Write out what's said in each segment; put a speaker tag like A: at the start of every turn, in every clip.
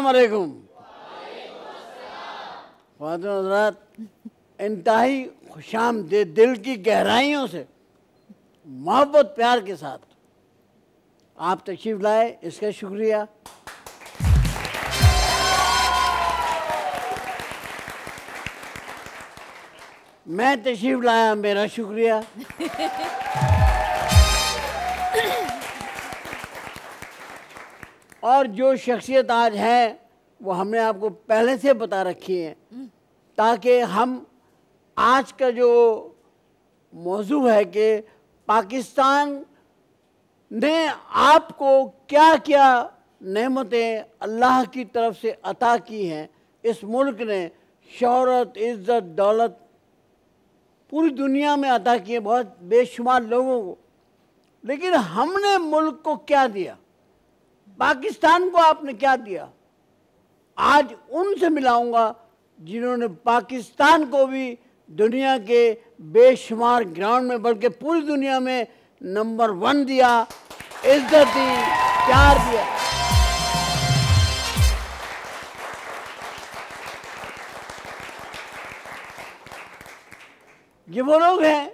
A: वालेकुम हज़रत, इंतहाई खुशाम दे दिल की गहराइयों से, मोहब्बत, प्यार के साथ आप तशरीफ़ लाए, इसका शुक्रिया। मैं तशरीफ़ लाया, मेरा शुक्रिया। और जो शख्सियत आज है, वो हमने आपको पहले से बता रखी है, ताकि हम आज का जो मौजू है कि पाकिस्तान ने आपको क्या क्या नेमतें अल्लाह की तरफ़ से अता की हैं, इस मुल्क ने शहरत, इज़्ज़त, दौलत पूरी दुनिया में अता की है, बहुत बेशुमार लोगों को। लेकिन हमने मुल्क को क्या दिया? पाकिस्तान को आपने क्या दिया? आज उनसे मिलाऊँगा जिन्होंने पाकिस्तान को भी दुनिया के बेशुमार ग्राउंड में बल्कि पूरी दुनिया में नंबर वन दिया, इज़्ज़त दी, प्यार दिया। ये वो लोग हैं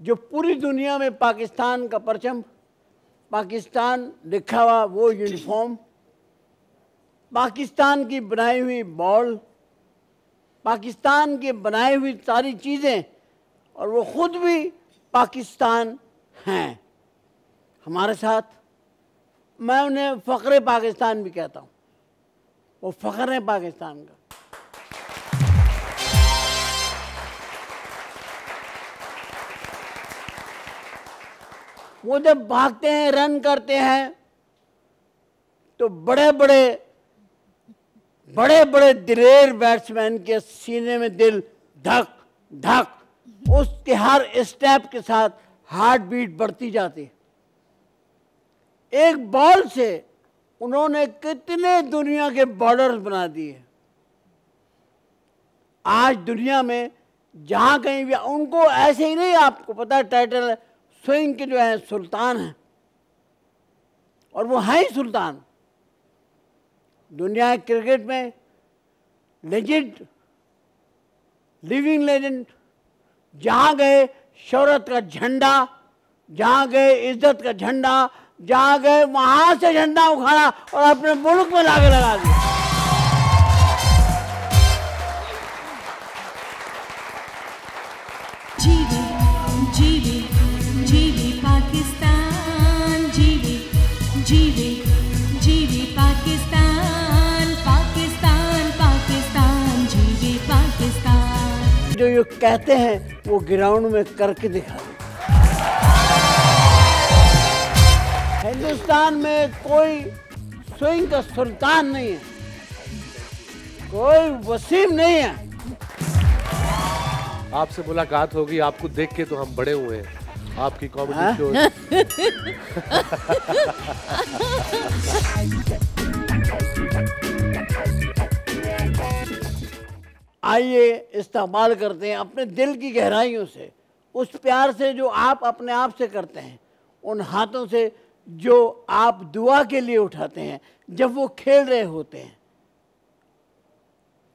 A: जो पूरी दुनिया में पाकिस्तान का परचम पाकिस्तान लिखा हुआ वो यूनिफॉर्म पाकिस्तान की बनाई हुई बॉल पाकिस्तान की बनाई हुई सारी चीज़ें और वो ख़ुद भी पाकिस्तान हैं। हमारे साथ मैं उन्हें फ़ख्र पाकिस्तान भी कहता हूँ। वो फ़ख्र है पाकिस्तान का। वो जब भागते हैं रन करते हैं तो बड़े बड़े बड़े बड़े दिलेर बैट्समैन के सीने में दिल धक धक उसके हर स्टेप के साथ हार्ट बीट बढ़ती जाती एक बॉल से उन्होंने कितने दुनिया के बॉर्डर्स बना दिए। आज दुनिया में जहाँ कहीं भी, उनको ऐसे ही नहीं, आपको पता टाइटल है स्विंग के जो है, सुल्तान हैं। और वो हैं ही सुल्तान। दुनिया क्रिकेट में लेजेंड लिविंग लेजेंड जहाँ गए शौरत का झंडा, जहाँ गए इज़्ज़त का झंडा, जहाँ गए वहाँ से झंडा उखाड़ा और अपने मुल्क में लाके लगा दिया।
B: जीवे जीवे पाकिस्तान पाकिस्तान पाकिस्तान जीवे पाकिस्तान।
A: जो ये कहते हैं वो ग्राउंड में करके दिखा हिंदुस्तान में कोई स्विंग का सुल्तान नहीं है। कोई वसीम नहीं है।
C: आपसे मुलाकात होगी आपको देख के तो हम बड़े हुए हैं। आपकी
A: हाँ?
C: कॉमेडी शो
A: आइए इस्तेमाल करते हैं अपने दिल की गहराइयों से उस प्यार से जो आप अपने आप से करते हैं उन हाथों से जो आप दुआ के लिए उठाते हैं जब वो खेल रहे होते हैं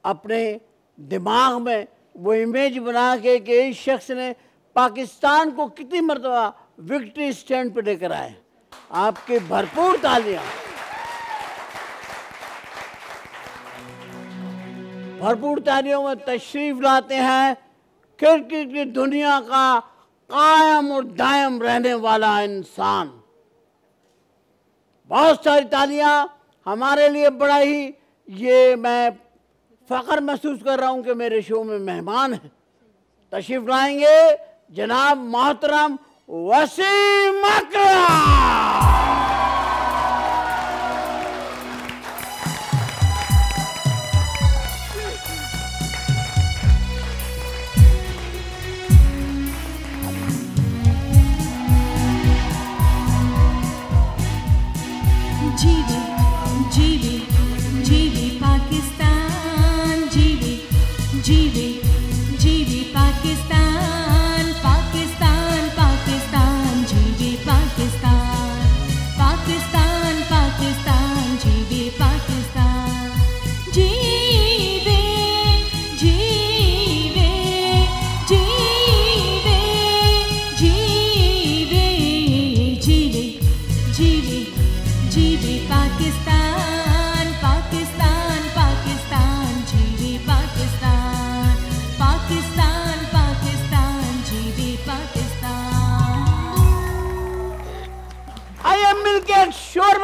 A: अपने दिमाग में वो इमेज बना के कि इस शख्स ने पाकिस्तान को कितनी मरतबा विक्ट्री स्टैंड पर लेकर आए। आपके भरपूर तालियाँ। भरपूर तालियों में तशरीफ़ लाते हैं। क्रिकेट की दुनिया का कायम और दायम रहने वाला इंसान। बहुत सारी तालियाँ हमारे लिए बड़ा ही, ये मैं फ़ख्र महसूस कर रहा हूँ कि मेरे शो में मेहमान हैं। तशरीफ़ लाएँगे जनाब मोहतरम वसीम अकरम।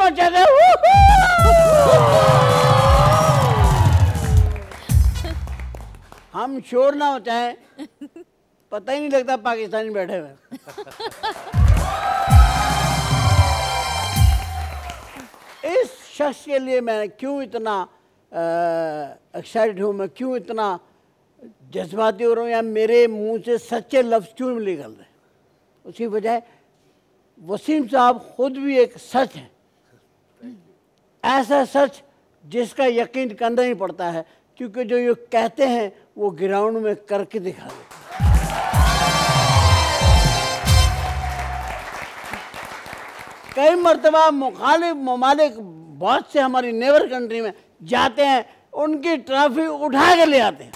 A: एक शोर हम शोर ना मचाएँ। पता ही नहीं लगता पाकिस्तानी बैठे हुए इस शख्स के लिए मैं क्यों इतना एक्साइटेड हूँ? मैं क्यों इतना जज्बाती हो रहा हूँ? या मेरे मुँह से सच्चे लफ्ज़ क्यों निकल रहे उसकी वजह वसीम साहब खुद भी एक सच है। ऐसा सच जिसका यकीन करना ही पड़ता है, क्योंकि जो ये कहते हैं, वो ग्राउंड में करके दिखा देते कई मरतबा मुखालिफ ममालिक बहुत से हमारी नेबर कंट्री में जाते हैं, उनकी ट्रॉफी उठा के ले आते हैं।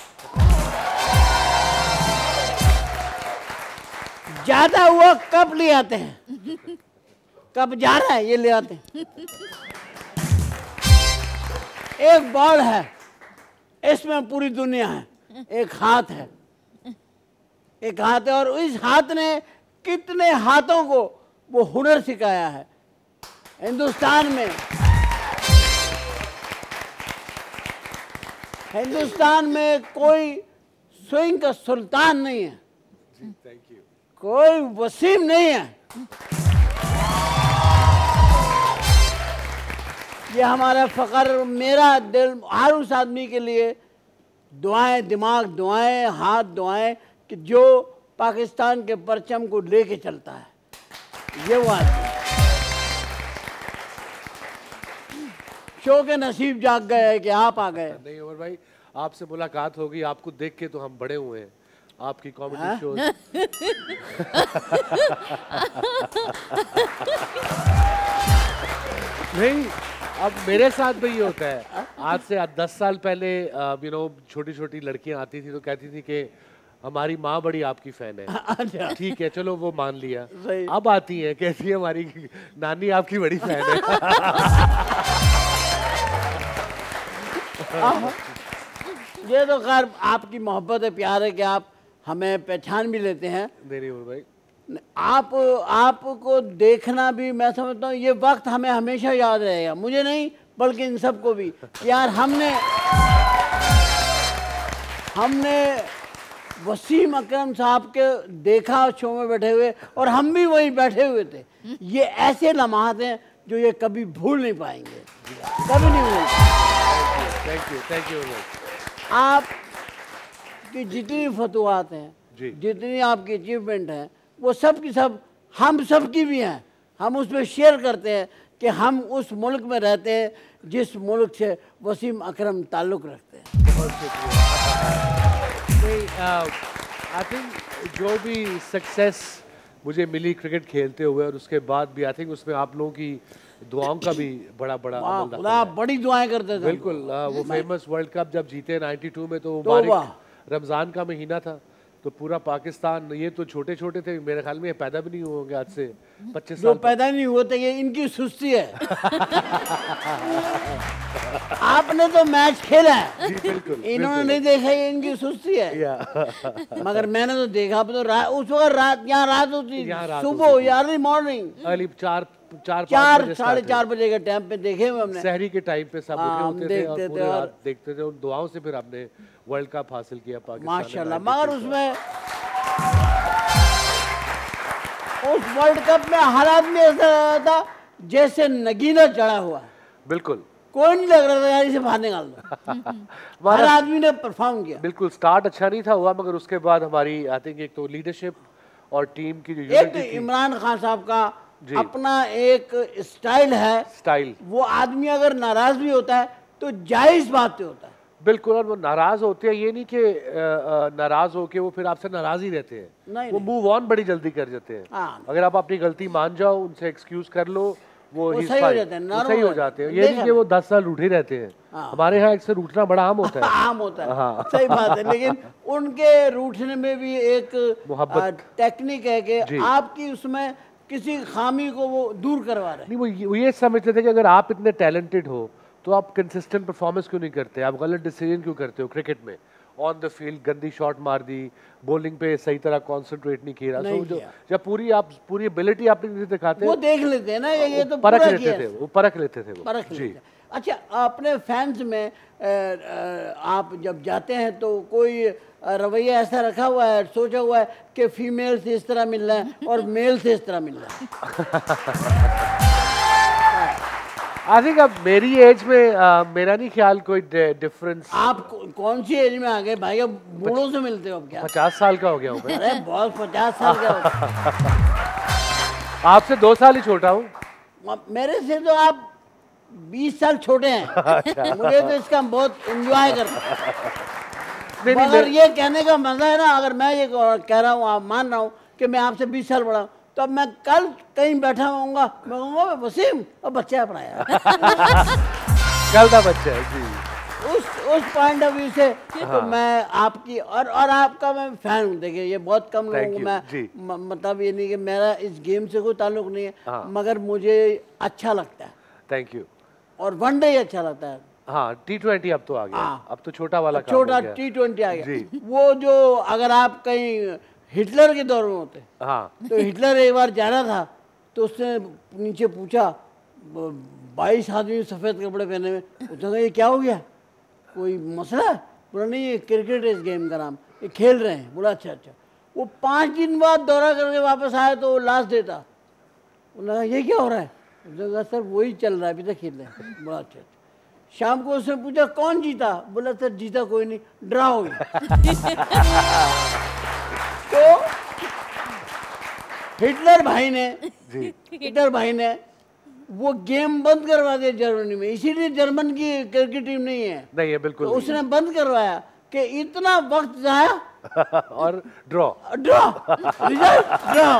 A: ज़्यादा हुआ कप ले आते हैं। कप जा रहा है, ये ले आते हैं। एक बॉल है। इसमें पूरी दुनिया है। एक हाथ है। एक हाथ है और इस हाथ ने कितने हाथों को वो हुनर सिखाया है। हिंदुस्तान में। हिंदुस्तान में कोई स्विंग का सुल्तान नहीं है। कोई वसीम नहीं है। ये हमारा फ़ख्र मेरा दिल हर उस आदमी के लिए दुआएँ दिमाग दुआएँ हाथ दुआएँ कि जो पाकिस्तान के परचम को लेके चलता है ये वो आदमी है। शो के नसीब जाग गए हैं कि आप आ गए
C: नहीं और भाई आपसे मुलाकात होगी आपको देख के तो हम बड़े हुए हैं आपकी
A: हाँ?
C: कॉमेडी शोज़ नहीं अब मेरे साथ भी ये होता है। आज से दस साल पहले यू नो छोटी छोटी लड़कियाँ आती थी तो कहती थी कि हमारी माँ बड़ी आपकी फ़ैन है।
A: अच्छा।
C: ठीक है चलो वो मान लिया। अब आती है कहती है हमारी नानी आपकी बड़ी फ़ैन है।
A: ये तो खैर आपकी मोहब्बत है प्यार है कि आप हमें पहचान भी लेते हैं।
C: भाई।
A: आप आपको देखना भी मैं समझता हूँ ये वक्त हमें हमेशा याद रहेगा मुझे नहीं बल्कि इन सबको भी यार हमने हमने वसीम अकरम साहब के देखा शो में बैठे हुए और हम भी वहीं बैठे हुए थे ये ऐसे लम्हात हैं जो ये कभी भूल नहीं पाएँगे कभी नहीं भूल
C: थैंक यू थैंक यू
A: आप की जितनी फतवात हैं जितनी आपकी अचीवमेंट हैं वो सब की सब हम सब की भी हैं। हम उसमें शेयर करते हैं कि हम उस मुल्क में रहते हैं जिस मुल्क से वसीम अकरम ताल्लुक़ रखते हैं।
C: आई थिंक जो भी सक्सेस मुझे मिली क्रिकेट खेलते हुए और उसके बाद भी आई थिंक उसमें आप लोगों की दुआओं का भी बड़ा बड़ा
A: खुदा बड़ी दुआएँ करते थे।
C: बिल्कुल आ, वो फ़ेमस वर्ल्ड कप जब जीते 92 में तो। मुबारक रमज़ान का महीना था। तो पूरा पाकिस्तान ये तो छोटे छोटे थे मेरे ख्याल में ये पैदा भी नहीं हुए होंगे आज से 25
A: जो
C: साल
A: पैदा नहीं हुए थे ये इनकी सुस्ती है। आपने तो मैच खेला है। इन्होंने नहीं देखा ये इनकी सुस्ती है। मगर मैंने तो देखा तो रा, उस वक्त रात यहाँ रात होती सुबह या अर्ली मॉर्निंग
C: अर्ली चार चार
A: चार साढ़े चार बजे के टाइम पे देखे हुए हमने।
C: शहरी के टाइम पे सब
A: हाँ,
C: उठे होते थे और
A: देखते थे
C: पूरे
A: और-
C: रात देखते थे उन दुआओं से फिर हमने वर्ल्ड कप हासिल किया पाकिस्तान
A: माशाल्लाह मगर उसमें उस वर्ल्ड कप में हर आदमी ऐसा लग रहा था जैसे नगीना चढ़ा हुआ
C: बिल्कुल।
A: कोई नहीं लग रहा था यार इसे बाहर निकाल दो। हर आदमी ने परफॉर्म किया।
C: बिल्कुल स्टार्ट अच्छा नहीं था हुआ मगर उसके बाद हमारी आई थिंक एक तो लीडरशिप और टीम की जो
A: एक तो इमरान खान साहब का। अपना एक स्टाइल है
C: स्टाइल
A: वो आदमी अगर नाराज़ भी होता है तो जायज़ बात पे होता है
C: बिल्कुल और वो नाराज़ होते हैं ये नहीं कि नाराज़ होके वो फिर आपसे नाराज़ ही रहते हैं
A: नहीं,
C: वो मूव ऑन बड़ी जल्दी कर जाते हैं
A: हाँ।
C: अगर आप अपनी गलती मान जाओ उनसे एक्सक्यूज कर लो वो
A: वो सही हो जाते हैं,
C: वो सही
A: हो
C: हो
A: जाते
C: हैं
A: हैं।
C: ये नहीं कि वो दस साल रूठे रहते हैं
A: हाँ।
C: हमारे यहाँ एक से रूठना बड़ा आम होता है
A: आम होता है
C: हाँ।
A: सही बात है लेकिन उनके रूठने में भी एक
C: मोहब्बत।
A: टेक्निक है। कि आपकी उसमें किसी खामी को वो दूर करवा रहे हैं।
C: नहीं वो ये, समझते थे कि अगर आप इतने टैलेंटेड हो तो आप कंसिस्टेंट परफॉर्मेंस क्यों नहीं करते? आप गलत डिसीज़न क्यों करते हो क्रिकेट में? ऑन द फ़ील्ड गंदी शॉट मार दी बॉलिंग पे सही तरह कंसंट्रेट नहीं किया।
A: नहीं
C: so जो जब पूरी आप पूरी एबिलिटी आपने नहीं दिखाते
A: वो देख लेते हैं ना ये तो
C: परख लेते थे वो परख लेते थे वो।
A: परख
C: जी।
A: अच्छा अपने फैंस में आप जब जाते हैं तो कोई रवैया ऐसा रखा हुआ है सोचा हुआ है कि फीमेल से इस तरह मिलना है और मेल से इस तरह मिलना है।
C: आई थिंक अब मेरी एज में अ, मेरा नहीं ख्याल कोई डिफरेंस
A: आप कौन सी एज में आ गए? भाई अब बूढ़ों से मिलते हो अब क्या?
C: पचास साल का हो गया हूँ
A: अरे बहुत पचास साल का
C: आपसे दो साल ही छोटा हूँ।
A: मेरे से तो आप बीस साल छोटे
C: अच्छा।
A: हैं मुझे तो इसका बहुत इंजॉय करता मगर ये कहने का मज़ा है ना अगर मैं ये कह रहा हूँ आप मान रहा हूँ कि मैं आपसे बीस साल बड़ा हूँ तो अब मैं कल कहीं बैठा होऊँगा मैं कहूँगा वसीम अब बच्चा यार
C: कल का बच्चा है जी।
A: उस उस पॉइंट ऑफ़ व्यू से हाँ। तो मैं आपकी और और आपका मैं फ़ैन हूँ। देखिए ये बहुत कम लोग
C: लोगों
A: मैं मतलब ये नहीं कि मेरा इस गेम से कोई ताल्लुक नहीं है
C: हाँ।
A: मगर मुझे अच्छा लगता है।
C: थैंक यू
A: और वनडे ही अच्छा लगता है।
C: हाँ टी ट्वेंटी अब तो आ गया।
A: हाँ।
C: अब तो छोटा वाला
A: छोटा टी ट्वेंटी आ गया। वो जो अगर आप कहीं हिटलर के दौर में होते
C: हाँ।
A: तो हिटलर एक बार जा रहा था तो उसने नीचे पूछा बाईस आदमी सफ़ेद कपड़े पहने में उसने कहा ये क्या हो गया? कोई मसला बोला नहीं ये क्रिकेट है इस गेम का नाम ये खेल रहे हैं। बोला अच्छा अच्छा। वो पाँच दिन बाद दौरा करके वापस आया तो वो लास्ट देता उन्होंने कहा ये क्या हो रहा है? कहा सर वही चल रहा है अभी तक खेल रहे हैं। बोला अच्छा शाम को उसने पूछा कौन जीता? बोला सर जीता कोई नहीं ड्रा हो गया। तो हिटलर भाई ने हिटलर भाई ने वो गेम बंद करवा दिया जर्मनी में। इसीलिए जर्मन की क्रिकेट टीम नहीं है।
C: नहीं है बिल्कुल
A: तो
C: बिल्कुल
A: उसने बंद करवाया कि इतना वक्त जाया
C: और ड्रॉ
A: ड्रॉ रिज़ल्ट ड्रॉ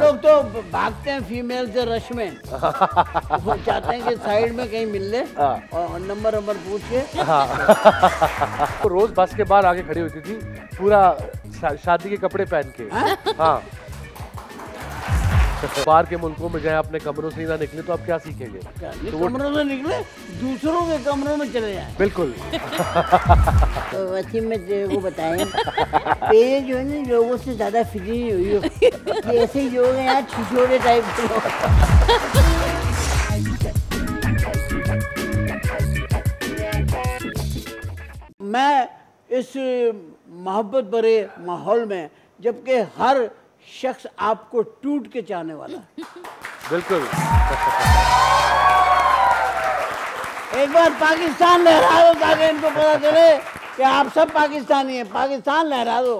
A: लोग तो भागते हैं फीमेल से रश में वो चाहते हैं कि साइड में कहीं मिल ले
C: हाँ।
A: और नंबर नंबर पूछ के।
C: वो रोज बस के बाहर आगे खड़ी होती थी पूरा शा- शादी के कपड़े पहन के। हाँ। बाहर के मुल्कों में जाए अपने कमरों से ही ना निकले तो आप क्या सीखेंगे?
A: ये कमरों से निकले दूसरों के कमरों में चले जाए।
C: बिल्कुल।
A: तो वसीम में तेरे को जो है ना लोगों से ज़्यादा फ्री हुई हो। ये ऐसे ही लोग हैं यार छिछोरे टाइप के मैं इस मोहब्बत भरे माहौल में जबकि हर शख्स आपको टूट के चाहने वाला है।
C: बिल्कुल।
A: एक बार पाकिस्तान लहरा दो ताकि इनको पता चले कि आप सब पाकिस्तानी हैं। पाकिस्तान लहरा दो।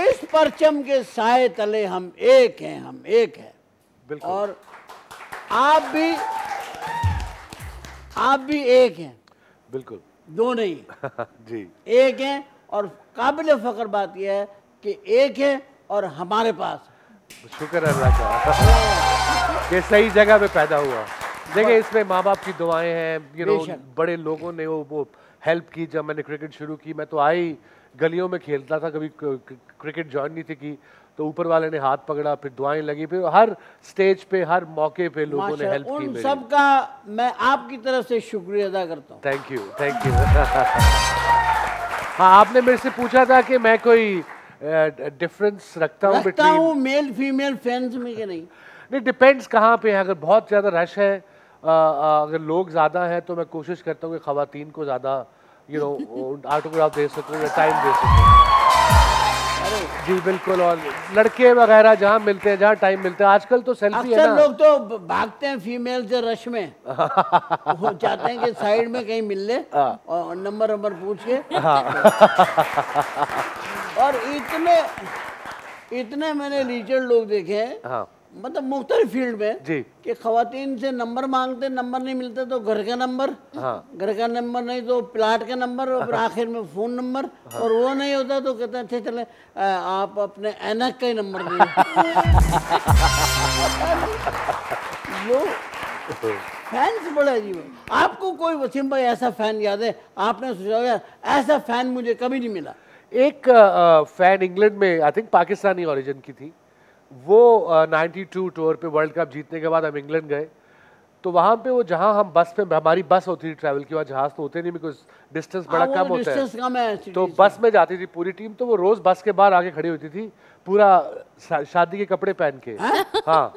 A: इस परचम के साए तले हम एक हैं हम एक हैं। और आप भी आप भी एक हैं।
C: बिल्कुल।
A: दो नहीं।
C: जी।
A: एक हैं और काबिल फख्र बात यह है कि एक है और हमारे पास
C: शुक्र अल्लाह का। कि सही जगह पे पैदा हुआ। देखिए इसमें माँ बाप की दुआएँ हैं। यू नो बड़े लोगों ने वो वो हेल्प की जब मैंने क्रिकेट शुरू की। मैं तो आई गलियों में खेलता था। कभी क्रिकेट ज्वाइन नहीं थी की। तो ऊपर वाले ने हाथ पकड़ा फिर दुआएँ लगी। फिर हर स्टेज पे हर मौके पे लोगों ने हेल्प की
A: उन
C: मेरी।
A: सब का मैं आपकी तरफ़ से शुक्रिया अदा करता हूँ।
C: थैंक यू थैंक यू हाँ आपने मेरे से पूछा था कि मैं कोई डिफरेंस रखता हूँ
A: रखता हूँ मेल फीमेल फैंस में कि नहीं?
C: नहीं डिपेंड्स कहाँ पे है। अगर बहुत ज़्यादा रश है आ, आ, अगर लोग ज़्यादा हैं तो मैं कोशिश करता हूँ कि खातन को ज़्यादा यू नो आटोग्राफ दे सकूँ या टाइम दे सकूँ। जी बिल्कुल और लड़के वगैरह जहाँ मिलते हैं जहाँ टाइम मिलता है आजकल तो सेल्फी है ना।
A: लोग तो भागते हैं फीमेल से रश में। वो चाहते हैं कि साइड में कहीं मिल ले
C: हाँ।
A: और नंबर नंबर पूछ के। और इतने इतने मैंने लीचर लोग देखे हैं
C: हाँ।
A: मतलब मुख्तलिफ़ फ़ील्ड में
C: जी।
A: कि खातन से नंबर मांगते नंबर नहीं मिलते तो घर का नंबर
C: हाँ।
A: घर का नंबर नहीं तो प्लाट का नंबर और फिर आखिर में फ़ोन नंबर और वो नहीं होता तो कहते हैं अच्छा चले आप अपने ऐनक का ही नंबर लोग फैंस बड़ा अजीब है। आपको कोई वसीम भाई ऐसा फ़ैन याद है? आपने सोचा होगा ऐसा फ़ैन मुझे कभी नहीं मिला।
C: एक फ़ैन इंग्लैंड में आई थिंक पाकिस्तानी ओरिजिन की थी। वो नाइन्टी टू टूर पे वर्ल्ड कप जीतने के बाद हम इंग्लैंड गए। तो वहाँ पे वो जहाँ हम बस पे हमारी बस होती थी ट्रैवल की वहाँ जहाज़ तो होते नहीं बिकॉज़ डिस्टेंस बड़ा
A: हाँ,
C: कम होता है।
A: कम है
C: तो बस में जाती थी पूरी टीम तो वो रोज बस के बाहर आके खड़ी होती थी पूरा शादी के कपड़े पहन के। हाँ?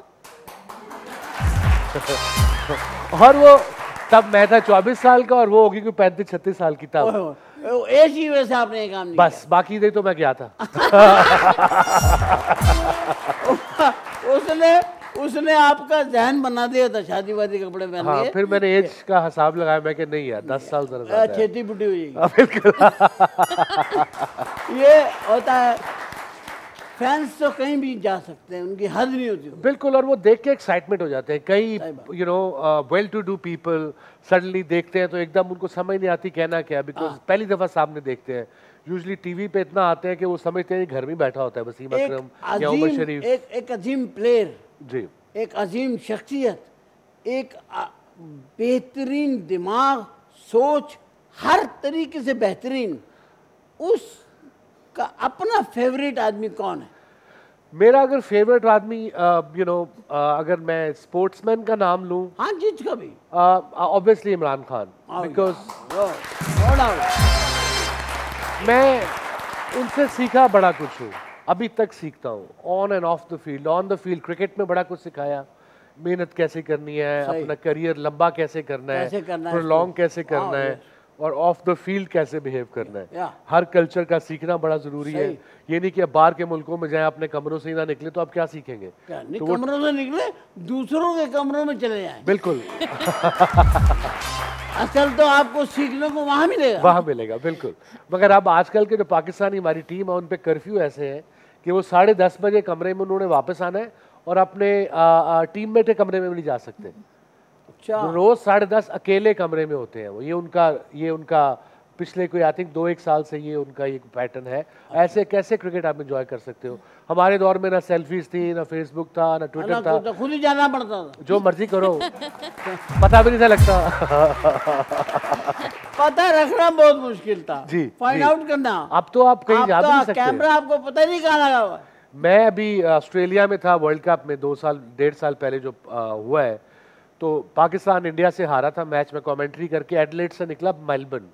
C: और वो तब मैं था चौबीस साल का और वो होगी कोई पैंतीस छत्तीस साल की तब।
A: एक ही वजह से आपने ये काम नहीं
C: बस बाकी दे तो मैं गया था।
A: उसने उसने आपका जहन बना दिया था शादी वादी कपड़े पहन
C: हाँ फिर मैंने एज का हिसाब लगाया मैं कि नहीं यार दस साल जरा
A: छेती बुटी हो।
C: हाँ, बिल्कुल
A: ये होता है फैंस तो कहीं भी जा सकते हैं उनकी हद नहीं होती
C: बिल्कुल और वो देख के एक्साइटमेंट हो जाते हैं। कई you know well to do people suddenly देखते हैं तो एकदम उनको समझ नहीं आती कहना क्या बिकॉज़
A: हाँ।
C: पहली दफ़ा सामने देखते हैं। यूजली टीवी पे इतना आते हैं कि वो समझते हैं घर में बैठा होता है वसीम अकरम या उमर शरीफ।
A: एक एक अजीम प्लेयर
C: जी।
A: एक अजीम शख्सियत एक बेहतरीन दिमाग सोच हर तरीके से बेहतरीन उसका अपना फेवरेट आदमी कौन है?
C: मेरा अगर फेवरेट आदमी यू नो अगर मैं स्पोर्ट्समैन का नाम लूँ
A: हाँ जिस का भी।
C: ऑब्वियसली इमरान खान बिकॉज़ मैं उनसे सीखा बड़ा कुछ हूँ अभी तक सीखता हूँ on and off the field on the field cricket में बड़ा कुछ सिखाया मेहनत कैसे करनी है अपना करियर लंबा कैसे करना
A: कैसे है
C: प्रोलॉन्ग कैसे करना
A: है
C: और ऑफ़ द फ़ील्ड कैसे बिहेव करना है?
A: या।
C: हर कल्चर का सीखना बड़ा ज़रूरी है। ये नहीं कि अब बाहर के मुल्कों में जाए अपने कमरों से ही ना निकले तो आप क्या सीखेंगे? तो
A: कमरों से निकले दूसरों के कमरों में चले जाएँ।
C: बिल्कुल।
A: असल तो आपको सीखने को वहाँ मिलेगा।
C: वहाँ मिलेगा बिल्कुल। मगर अब आजकल के जो पाकिस्तानी हमारी टीम है उन पे कर्फ्यू ऐसे है कि वो साढ़े दस बजे कमरे में उन्होंने वापस आना है और अपने टीममेट के कमरे में भी नहीं जा सकते।
A: अच्छा।
C: रोज साढ़े दस अकेले कमरे में होते हैं वो ये उनका ये उनका पिछले कोई आई थिंक दो एक साल से ये उनका ये पैटर्न है। अच्छा। ऐसे कैसे क्रिकेट आप इंजॉय कर सकते हो? हमारे दौर में ना सेल्फीज थी ना फेसबुक था ना ट्विटर
A: तो,
C: था।
A: तो खुद ही जाना पड़ता था।
C: जो मर्ज़ी करो। पता भी नहीं था लगता।
A: पता रखना बहुत मुश्किल था।
C: जी,
A: फाइंड आउट करना।
C: अब तो आप कहीं जा भी नहीं सकते।
A: कैमरा आपको पता नहीं कहाँ लगा हुआ
C: मैं अभी ऑस्ट्रेलिया में था वर्ल्ड कप में दो साल डेढ़ साल पहले जो हुआ है। तो पाकिस्तान इंडिया से हारा था मैच में कमेंट्री करके एडलेट से निकला मेलबर्न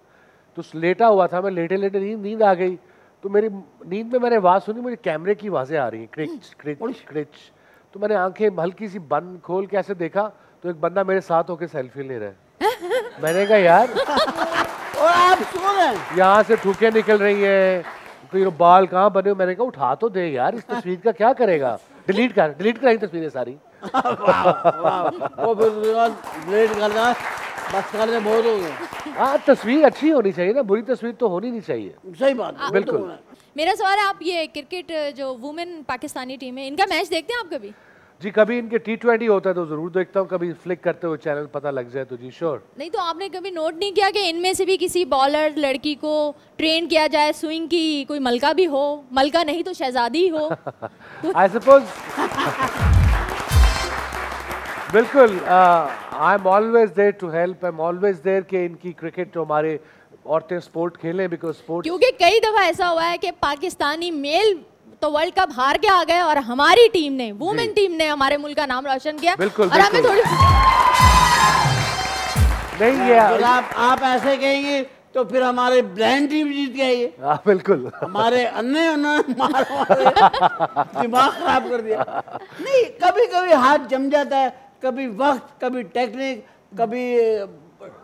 C: तो लेटा हुआ था मैं लेटे लेटे नींद नींद आ गई। तो मेरी नींद में मैंने आवाज़ सुनी मुझे कैमरे की आवाज़ें आ रही हैं। क्रिच क्रिच क्रिच तो मैंने आँखें हल्की सी बंद खोल के ऐसे देखा तो एक बंदा मेरे साथ होके सेल्फी ले रहा है। मैंने कहा यार
A: और आप
C: यहाँ से ठूके निकल रही हैं। फिर बाल कहाँ बने हो? मैंने कहा उठा तो दे यार इस तस्वीर का क्या करेगा? डिलीट कर डिलीट कराई तस्वीरें सारी।
A: वो फिर उसके बाद ब्लेड करना बस करने बहुत हो गए।
C: हाँ तस्वीर अच्छी होनी चाहिए ना बुरी तस्वीर तो होनी नहीं चाहिए।
A: सही बात। है, वो तो
C: बिल्कुल।
B: मेरा सवाल है आप ये क्रिकेट जो वुमेन पाकिस्तानी टीम है इनका मैच देखते हैं आप कभी?
C: जी कभी इनके टी ट्वेंटी होता है तो ज़रूर देखता हूँ कभी फ्लिक करते हुए चैनल पता लग जाए तो जी श्योर
B: नहीं तो आपने कभी नोट नहीं किया कि इनमें से भी किसी बॉलर लड़की को ट्रेन किया जाए स्विंग की कोई मलका भी हो? मलका नहीं तो शहजादी हो।
C: आई सपोज़ बिल्कुल I am always there to help I am always there कि इनकी क्रिकेट जो हमारे औरतें स्पोर्ट खेलें बिकॉज़ स्पोर्ट
B: क्योंकि कई दफ़ा ऐसा हुआ है कि पाकिस्तानी मेल तो वर्ल्ड कप हार के आ गए और हमारी टीम ने वुमेन टीम ने हमारे मुल्क का नाम रोशन किया।
C: बिल्कुल,
B: और हमें
C: बिल्कुल।
B: थोड़ी
C: नहीं ये
A: आप आप ऐसे कहेंगे तो फिर हमारे ब्रांड टीम जीत गई है
C: हाँ बिल्कुल।
A: हमारे अन्य उन्होंने दिमाग खराब कर दिया। नहीं कभी कभी हाथ जम जाता है। कभी वक्त कभी टेक्निक कभी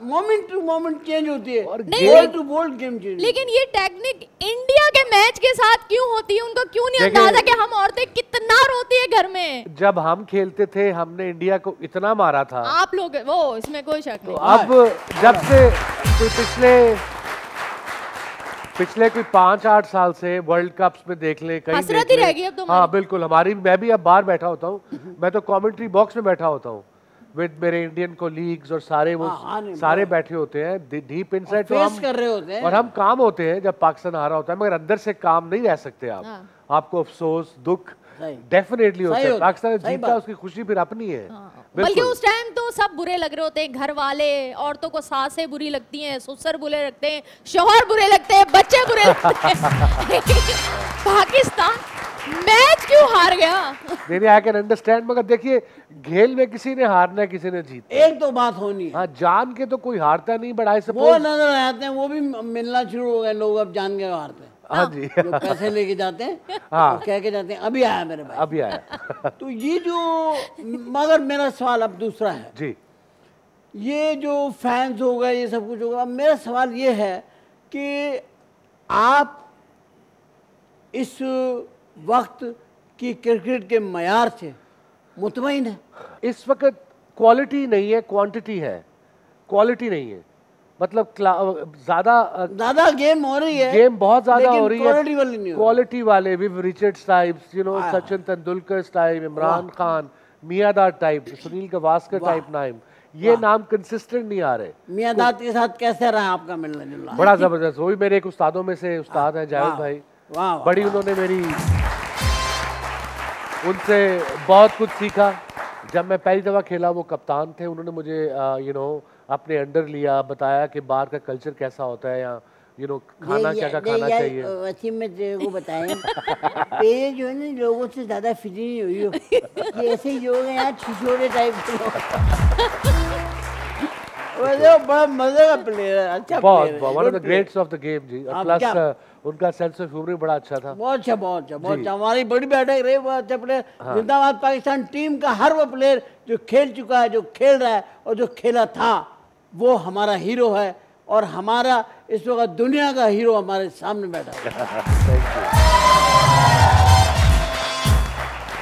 A: मोमेंट टू मोमेंट चेंज होती है।
C: और
A: बॉल
B: लेकिन-
A: टू बॉल गेम चेंज
B: लेकिन ये टेक्निक इंडिया के मैच के साथ क्यों होती है? उनको क्यों नहीं अंदाज़ा कि हम औरतें कितना रोती है घर में?
C: जब हम खेलते थे हमने इंडिया को इतना मारा था।
B: आप लोग वो इसमें कोई शक नहीं।
C: तो अब जब से कोई पिछले पिछले कोई पाँच आठ साल से वर्ल्ड कप्स में देख ले कहीं देख ले।
B: रह गई अब तो
C: हाँ बिल्कुल हमारी मैं भी अब बाहर बैठा होता हूँ मैं तो कमेंट्री बॉक्स में बैठा होता हूँ विद मेरे इंडियन कोलीग्स और सारे वो
A: हाँ, हाँ,
C: सारे बैठे होते हैं डीप इनसाइड तो हम
A: कर रहे होते हैं
C: और हम काम होते हैं जब पाकिस्तान हारा होता है मगर अंदर से काम नहीं रह सकते आप
B: हाँ।
C: आपको अफसोस दुख। डेफिनेटली होता है। पाकिस्तान जीता उसकी खुशी फिर अपनी है।
B: बल्कि उस टाइम तो सब बुरे लग रहे होते हैं घर वाले औरतों को सासें बुरी लगती हैं ससुर बुरे लगते हैं शोहर बुरे लगते हैं बच्चे बुरे लगते हैं। पाकिस्तान मैच क्यों हार गया?
C: आई कैन अंडरस्टैंड मगर देखिए खेल में किसी ने हारना है किसी ने जीतना
A: एक तो बात होनी है।
C: हाँ जान के तो कोई हारता नहीं बट आई
A: वो नज़र आते हैं वो भी मिलना शुरू हो गए लोग अब जान के हारते हैं।
C: हाँ जी।
A: जो। पैसे लेके जाते हैं
C: हाँ।
A: कह के जाते हैं अभी आया मेरे भाई।
C: अभी आया।
A: तो ये जो मगर मेरा सवाल अब दूसरा है।
C: जी।
A: ये जो फैंस हो गए ये सब कुछ होगा मेरा सवाल ये है कि आप इस वक्त की क्रिकेट के मैार से मुतमिन है?
C: इस वक्त क्वालिटी नहीं है क्वांटिटी है। क्वालिटी नहीं है। मतलब ज़्यादा
A: ज़्यादा गेम हो रही है
C: गेम बहुत ज़्यादा हो रही है। क्वालिटी वाले Viv Richards types
A: you
C: know. Sachin Tendulkar type Imran Khan Miandad type Sunil
A: Gavaskar.
C: Type नाम। ये नाम कंसिस्टेंट नहीं आ रहे।
A: मियाँ के साथ कैसे रहा आपका मिलना जुलना?
C: बड़ा ज़बरदस्त। वो भी मेरे एक उस्तादों में से उस्ताद हैं जावेद भाई।
A: वाह,
C: बड़ी उन्होंने मेरी उनसे बहुत कुछ सीखा। जब मैं पहली दफ़ा खेला वो कप्तान थे। उन्होंने मुझे यू नो अपने अंडर लिया बताया कि बाहर का कल्चर कैसा होता है या यू नो खाना क्या क्या खाना चाहिए?
A: वसीम मैं तेरे को बताएँ। तेरे जो है ना लोगों से ज़्यादा फ्री नहीं हुई हो। ये ऐसे ही लोग हैं यार छिछोरे टाइप के लोग। बड़ा मज़े का प्लेयर है अच्छा
C: बहुत one
A: of the
C: greats of the game जी। और प्लस उनका सेंस ऑफ़ ह्यूमर बड़ा अच्छा था।
A: बहुत अच्छा बहुत अच्छा बहुत अच्छा। हमारी बड़ी बैठक रही बहुत अच्छा प्लेयर जिंदाबाद पाकिस्तान टीम का हर वो प्लेयर जो खेल चुका है जो खेल रहा है और जो खेला था। वो हमारा हीरो है और हमारा इस वक्त दुनिया का हीरो हमारे सामने बैठा है।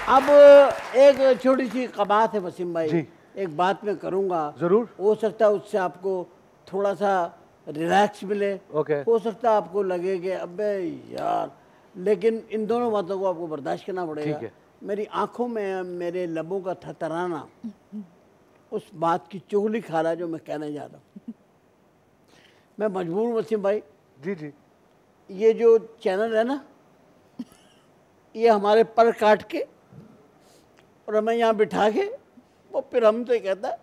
A: अब एक छोटी सी कबात है वसीम भाई।
C: जी।
A: एक बात मैं करूँगा।
C: ज़रूर।
A: हो सकता है उससे आपको थोड़ा सा रिलैक्स मिले।
C: ओके
A: हो सकता है आपको लगे कि अबे यार। लेकिन इन दोनों बातों को आपको बर्दाश्त करना पड़ेगा। मेरी आँखों में मेरे लबों का थतराना। उस बात की चुगली खा रहा जो मैं कहने जा रहा हूँ। मैं मजबूर वसीम भाई।
C: जी जी।
A: ये जो चैनल है ना ये हमारे पर काट के और हमें यहाँ बिठा के वो फिर हमसे कहता है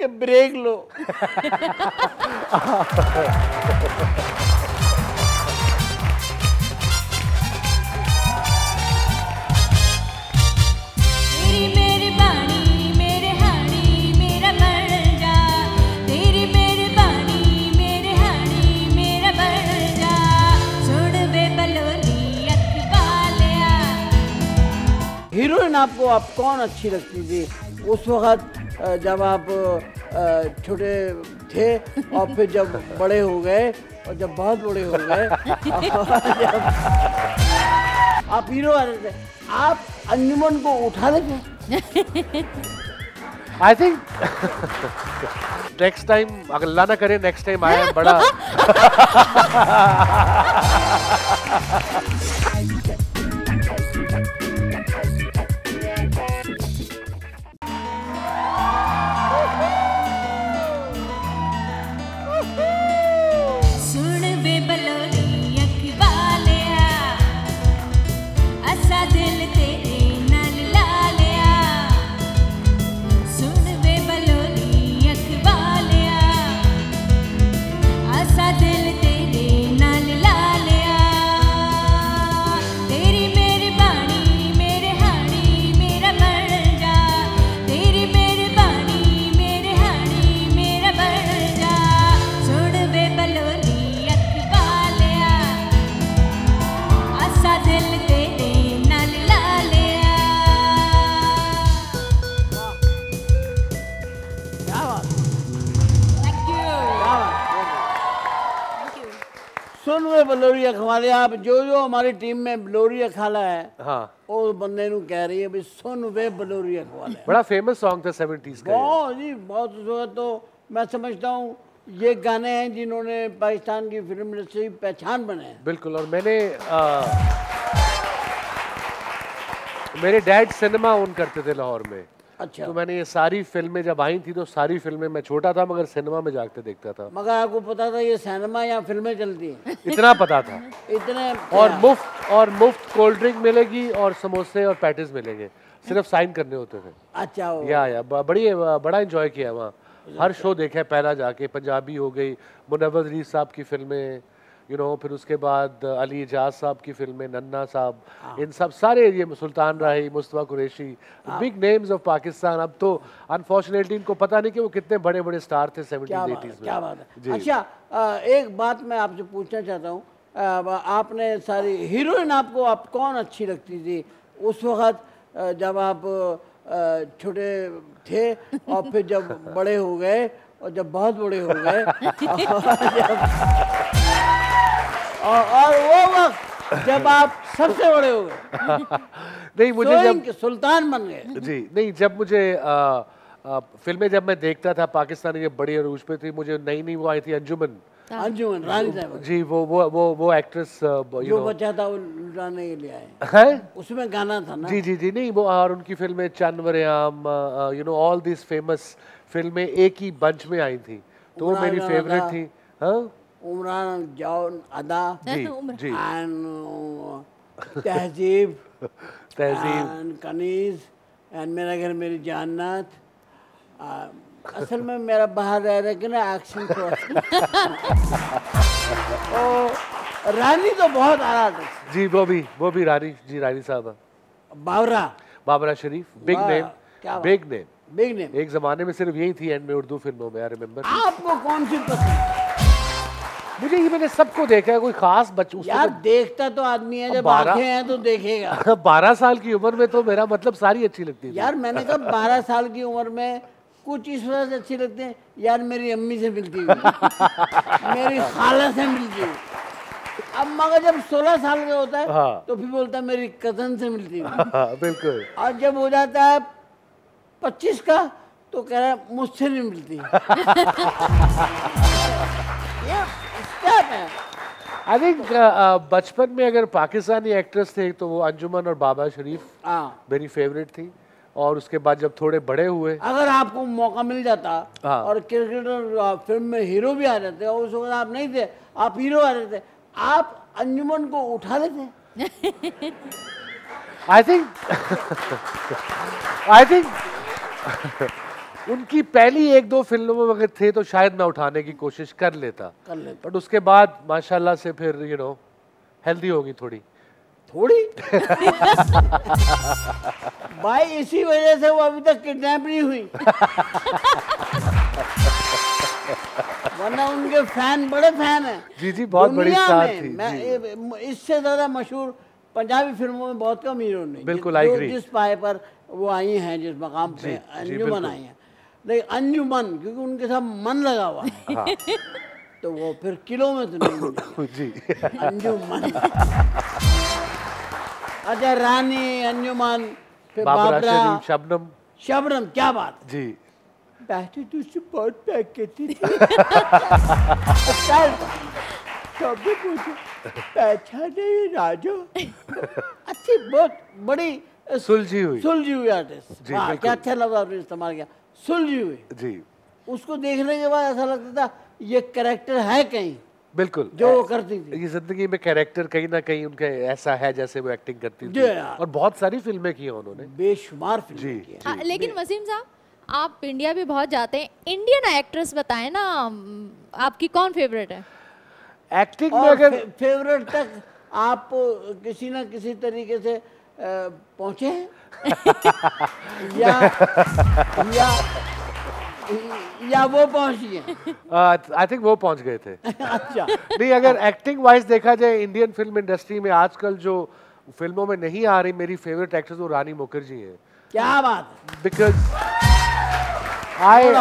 A: कि ब्रेक लो। हीरोइन आपको आप कौन अच्छी लगती थी? उस वक्त जब आप छोटे थे और फिर जब बड़े हो गए और जब बहुत बड़े हो गए आप हीरो आप अंजुमन को उठा लेते
C: आई थिंक नेक्स्ट टाइम अगर अल्लाह ना करे नेक्स्ट टाइम आया बड़ा।
A: खवाले आप जो जो हमारी टीम में बलोरिया खाला है
C: हाँ।
A: उस बंदे नु कह रही है भी सुन वे बलोरिया खवाले
C: बड़ा फ़ेमस सॉन्ग था सेवेंटीज का
A: बहुत जी बहुत तो मैं समझता हूँ ये गाने हैं जिन्होंने पाकिस्तान की फ़िल्म इंडस्ट्री पहचान बनाए
C: बिल्कुल और मैंने आ, मेरे डैड सिनेमा ओन करते थे लाहौर में।
A: अच्छा।
C: तो मैंने ये सारी फ़िल्में जब आई थी तो सारी फ़िल्में मैं छोटा था मगर सिनेमा में जाकर देखता था।
A: मगर आपको पता था ये सिनेमा या फ़िल्में चलती हैं?
C: इतना पता था।
A: इतने
C: और मुफ़्त और मुफ़्त कोल्ड ड्रिंक मिलेगी और समोसे और पैटिस मिलेंगे। सिर्फ़ साइन करने होते थे।
A: अच्छा वो
C: या या बड़ी बड़ा एंजॉय किया वहाँ। हर शो देखा है पहला जाके पंजाबी हो गई मुनवर रीस साहब की फ़िल्में यू नो फिर उसके बाद अली एजाज साहब की फ़िल्में नन्ना साहब इन सब सारे ये Sultan Rahi Mustafa Qureshi big names of Pakistan अब तो अनफॉर्चुनेटली इनको पता नहीं कि वो कितने बड़े बड़े स्टार थे
A: क्या
C: सेवेंटीज
A: बात है क्या बात है। अच्छा एक बात मैं आपसे पूछना चाहता हूँ। आपने सारी हीरोइन आपको आप कौन अच्छी लगती थी? उस वक्त जब आप छोटे थे और फिर जब बड़े हो गए और जब बहुत बड़े हो गए और जब- और, वो वक्त जब आप सबसे बड़े हो गए।
C: नहीं मुझे जब
A: सुल्तान बन गए।
C: जी नहीं जब मुझे आ, आ, फ़िल्में जब मैं देखता था पाकिस्तान की बड़ी अरूज पे थी मुझे नई नई वो आई थी अंजुमन।
A: अंजुमन रानी साहब।
C: जी वो वो वो वो एक्ट्रेस यू
A: जो
C: नो
A: बचा था वो लुटाने के लिए आए।
C: है?
A: उसमें गाना था ना।
C: जी जी जी नहीं वो और उनकी फ़िल्में चंदवरयाम you know all this famous फ़िल्में एक ही बंच में आई थी। तो वो मेरी फेवरेट थी। हाँ?
A: उमरान जान अदा
C: जी। जी।
A: एंड तहजीब
C: तहजीब।
A: एंड कनीज एंड मेरा घर मेरी जन्नत। आ, असल में मेरा बाहर रह रहे कि ना एक्शन ओ रानी तो बहुत आला था
C: जी वो भी वो भी रानी जी रानी साहब
A: बावरा
C: बाबरा। शरीफ बिग नेम
A: क्या
C: बिग नेम
A: बिग नेम
C: एक जमाने में सिर्फ़ यही थी एंड में उर्दू फ़िल्मों में आई रिमेम्बर
A: आपको कौन सी पसंद?
C: मुझे ये मैंने सबको देखा है कोई खास बच्चों
A: यार देखता तो आदमी है जब
C: बारह-
A: आँखें हैं तो देखेगा।
C: बारह साल की उम्र में तो मेरा मतलब सारी अच्छी लगती थी।
A: यार मैंने कहा बारह साल की उम्र में कुछ इस वजह से अच्छी लगते हैं यार मेरी अम्मी से मिलती हुई। मेरी खाला से मिलती हुई। अब मगर जब सोलह साल का होता है
C: हाँ।
A: तो फिर बोलता है मेरी कज़न से मिलती हुई।
C: हाँ, बिल्कुल।
A: और जब हो जाता है पच्चीस का तो कह रहा है मुझसे नहीं मिलती। ये है?
C: आई थिंक बचपन में अगर पाकिस्तानी एक्ट्रेस थे तो वो अंजुमन और बाबा शरीफ
A: हाँ।
C: मेरी फेवरेट थी। और उसके बाद जब थोड़े बड़े हुए
A: अगर आपको मौका मिल जाता
C: हाँ।
A: और क्रिकेटर फ़िल्म में हीरो भी आ जाते और उस वक्त आप नहीं थे आप हीरो आ जाते आप अंजुमन को उठा लेते?
C: आई थिंक आई थिंक उनकी पहली एक दो फ़िल्मों में अगर थे तो शायद मैं उठाने की कोशिश कर लेता।
A: कर लेते।
C: बट उसके बाद माशाल्लाह से फिर यू नो हेल्दी होगी थोड़ी।
A: थोड़ी? भाई इसी वजह से वो अभी तक किडनैप नहीं हुई। वरना उनके फ़ैन बड़े फ़ैन हैं।
C: जी, जी, बहुत बड़ी स्टार थी,
A: मैं इससे ज़्यादा मशहूर पंजाबी फ़िल्मों में बहुत कम हीरो नहीं।
C: बिल्कुल,
A: जिस- पाए पर वो आई हैं जिस मकाम पे अंजुमन आई हैं। लेकिन अंजुमन क्योंकि उनके साथ मन लगा हुआ हाँ। तो वो फिर किलो में तो नहीं
C: जी
A: अंजुमन अच्छा रानी अंजुमन फिर
C: बाबरा शबनम।
A: शबनम क्या बात
C: जी।
A: बैठी तुझसे बहुत पैक करती थी। कभी पूछो पहचाने ये राजो। अच्छी बहुत बड़ी
C: सुलझी हुई।
A: सुलझी हुई आर्टिस्ट हाँ क्या अच्छा लफ्ज आपने इस्तेमाल किया। सुलझी हुई।
C: जी।
A: उसको देखने के बाद ऐसा लगता था ये करेक्टर है कहीं
C: बिल्कुल।
A: जो वो करती थी।
C: ये ज़िंदगी में कैरेक्टर कहीं ना कहीं उनका ऐसा है जैसे वो एक्टिंग करती थी।
A: हाँ।
C: और बहुत सारी फ़िल्में की उन्होंने।
A: बेशुमार
C: जी
A: फ़िल्में की हैं।
B: हाँ, लेकिन वसीम साहब आप इंडिया भी बहुत जाते हैं। इंडियन एक्ट्रेस बताएँ ना आपकी कौन फेवरेट है?
C: एक्टिंग में अगर
A: फे, फेवरेट तक आप किसी ना किसी तरीके से पहुँचे हैं? या या या वो पहुँच गए?
C: आई थिंक वो पहुँच गए थे।
A: अच्छा।
C: नहीं अगर एक्टिंग वाइज देखा जाए इंडियन फ़िल्म इंडस्ट्री में आजकल जो फ़िल्मों में नहीं आ रही मेरी फेवरेट एक्ट्रेस वो रानी मुखर्जी है।
A: क्या बात
C: बिकॉज़ आई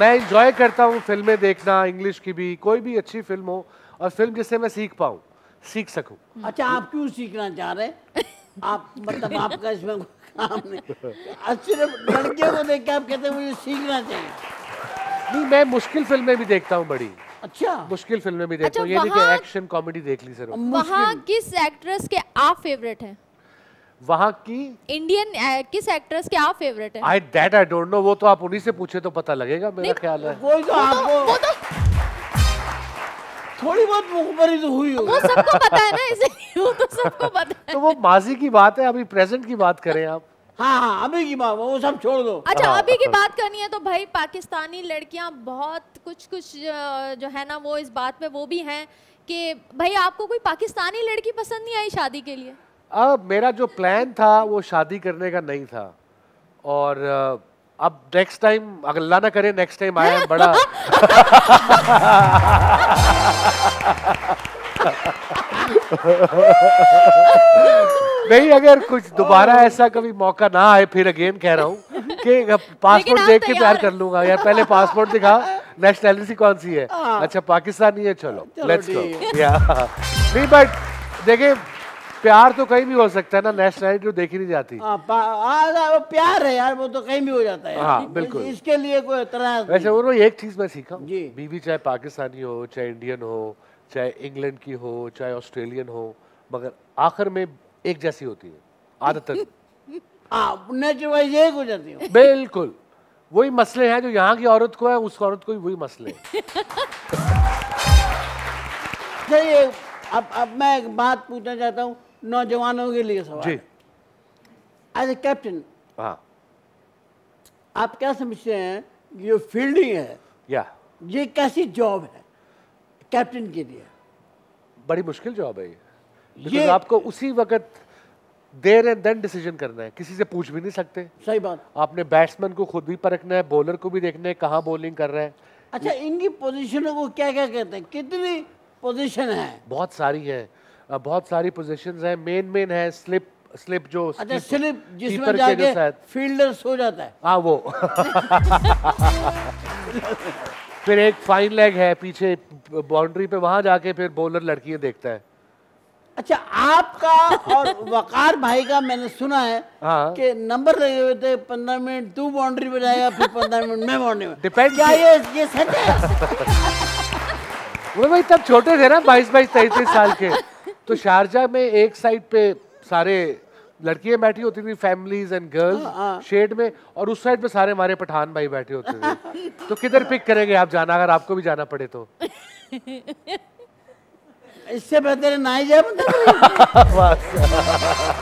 C: मैं इंजॉय करता हूँ फ़िल्में देखना इंग्लिश की भी कोई भी अच्छी फ़िल्म हो और फ़िल्म जिससे मैं सीख पाऊँ सीख सकूँ।
A: अच्छा आप क्यों सीखना चाह रहे? हैं आप मतलब आपका इसमें काम नहीं। सिर्फ़ लड़कियों को देख के आप कहते हैं मुझे सीखना चाहिए।
C: नहीं मैं मुश्किल फ़िल्में भी देखता हूँ बड़ी।
A: अच्छा।
C: मुश्किल फ़िल्में भी देखता
B: अच्छा,
C: हूँ। ये नहीं कि एक्शन कॉमेडी देख ली सर
B: वहाँ किस एक्ट्रेस के आप फेवरेट हैं?
C: वहाँ की?
B: इंडियन किस एक्ट्रेस के आप फेवरेट हैं?
C: I that I don't know वो तो आप उन्हीं से पूछे तो पता लगेगा मेरा ख्याल है।
A: तो
B: वो
A: आपको
B: तो
A: थोड़ी बहुत मुखबरी तो हुई
B: वो सबको पता है ना इसलिए वो तो सबको पता है।
C: तो वो माजी की बात है अभी प्रेजेंट की बात करें आप।
A: हाँ हाँ अभी की बात वो सब छोड़ दो।
B: अच्छा
C: हाँ।
B: अभी की बात करनी है तो भाई पाकिस्तानी लड़कियाँ बहुत कुछ कुछ जो है ना वो इस बात पे वो भी हैं कि भाई आपको कोई पाकिस्तानी लड़की पसंद नहीं आई शादी के लिए?
C: अब मेरा जो प्लान था वो शादी करने का नहीं था। और अब नेक्स्ट टाइम अगर अल्लाह ना करे नेक्स्ट टाइम आए बड़ा। नहीं अगर कुछ दोबारा ऐसा कभी मौका ना आए फिर अगेन कह रहा हूँ कि पासपोर्ट देख के प्यार कर लूँगा। यार पहले पासपोर्ट दिखा नेशनैलिटी कौन सी है?
A: हाँ।
C: अच्छा पाकिस्तानी है चलो
A: चलो
C: लेट्स गो या नहीं बट देखिए प्यार तो कहीं भी हो सकता है ना नेशनैलिटी तो देखी नहीं जाती।
A: हाँ, वो प्यार है यार वो तो कहीं भी हो जाता है।
C: हाँ, बिल्कुल।
A: इसके लिए कोई
C: वैसे
A: नहीं।
C: वो एक चीज़ मैं सीखा
A: जी।
C: बीवी चाहे पाकिस्तानी हो चाहे इंडियन हो चाहे इंग्लैंड की हो चाहे ऑस्ट्रेलियन हो मगर आखिर में एक जैसी होती है आदतन
A: हाँ हो जाती है।
C: बिल्कुल। वही मसले हैं जो यहाँ की औरत को है उस औरत को भी वही मसले
A: चलिए अब अब मैं एक बात पूछना चाहता हूँ। नौजवानों के लिए सवाल।
C: जी।
A: एज ए कैप्टन
C: हाँ।
A: आप क्या समझते हैं ये फील्डिंग है
C: या
A: ये कैसी जॉब है कैप्टन के लिए?
C: बड़ी मुश्किल जॉब है ये।
A: ये-
C: आपको उसी वक्त देर एंड देन डिसीज़न करना है। किसी से पूछ भी नहीं सकते।
A: सही बात।
C: आपने बैट्समैन को खुद भी परखना है बॉलर को भी देखना है कहाँ बॉलिंग कर रहा है।
A: अच्छा इनकी पोजीशनों को क्या क्या कहते हैं? कितनी पोजीशन है?
C: बहुत सारी हैं। बहुत सारी पोजीशंस हैं। मेन मेन है स्लिप स्लिप जो
A: अच्छा स्लिप जिसमें जाके फील्डर सो जाता है।
C: हाँ वो। फिर एक फाइन लेग है पीछे बाउंड्री पे वहाँ जाके फिर बॉलर लड़कियाँ देखता है।
A: अच्छा आपका और वकार भाई का मैंने सुना है
C: हाँ।
A: कि नंबर लगे हुए थे पंद्रह मिनट तू बाउंड्री पे जाएगा फिर पंद्रह मिनट मैं बाउंड्री में।
C: Depends
A: क्या ये ये सच है?
C: वो भाई तब छोटे थे ना बाईस बाईस तेईस तेईस साल के। तो शारजा में एक साइड पे सारे लड़कियाँ बैठी होती थी फैमिलीज़ एंड गर्ल्स शेड में और उस साइड पे सारे हमारे पठान भाई बैठे होते थे। तो किधर पिक करेंगे आप जाना अगर आपको भी जाना पड़े तो?
A: इससे बेहतर है ना ही जाए बंदा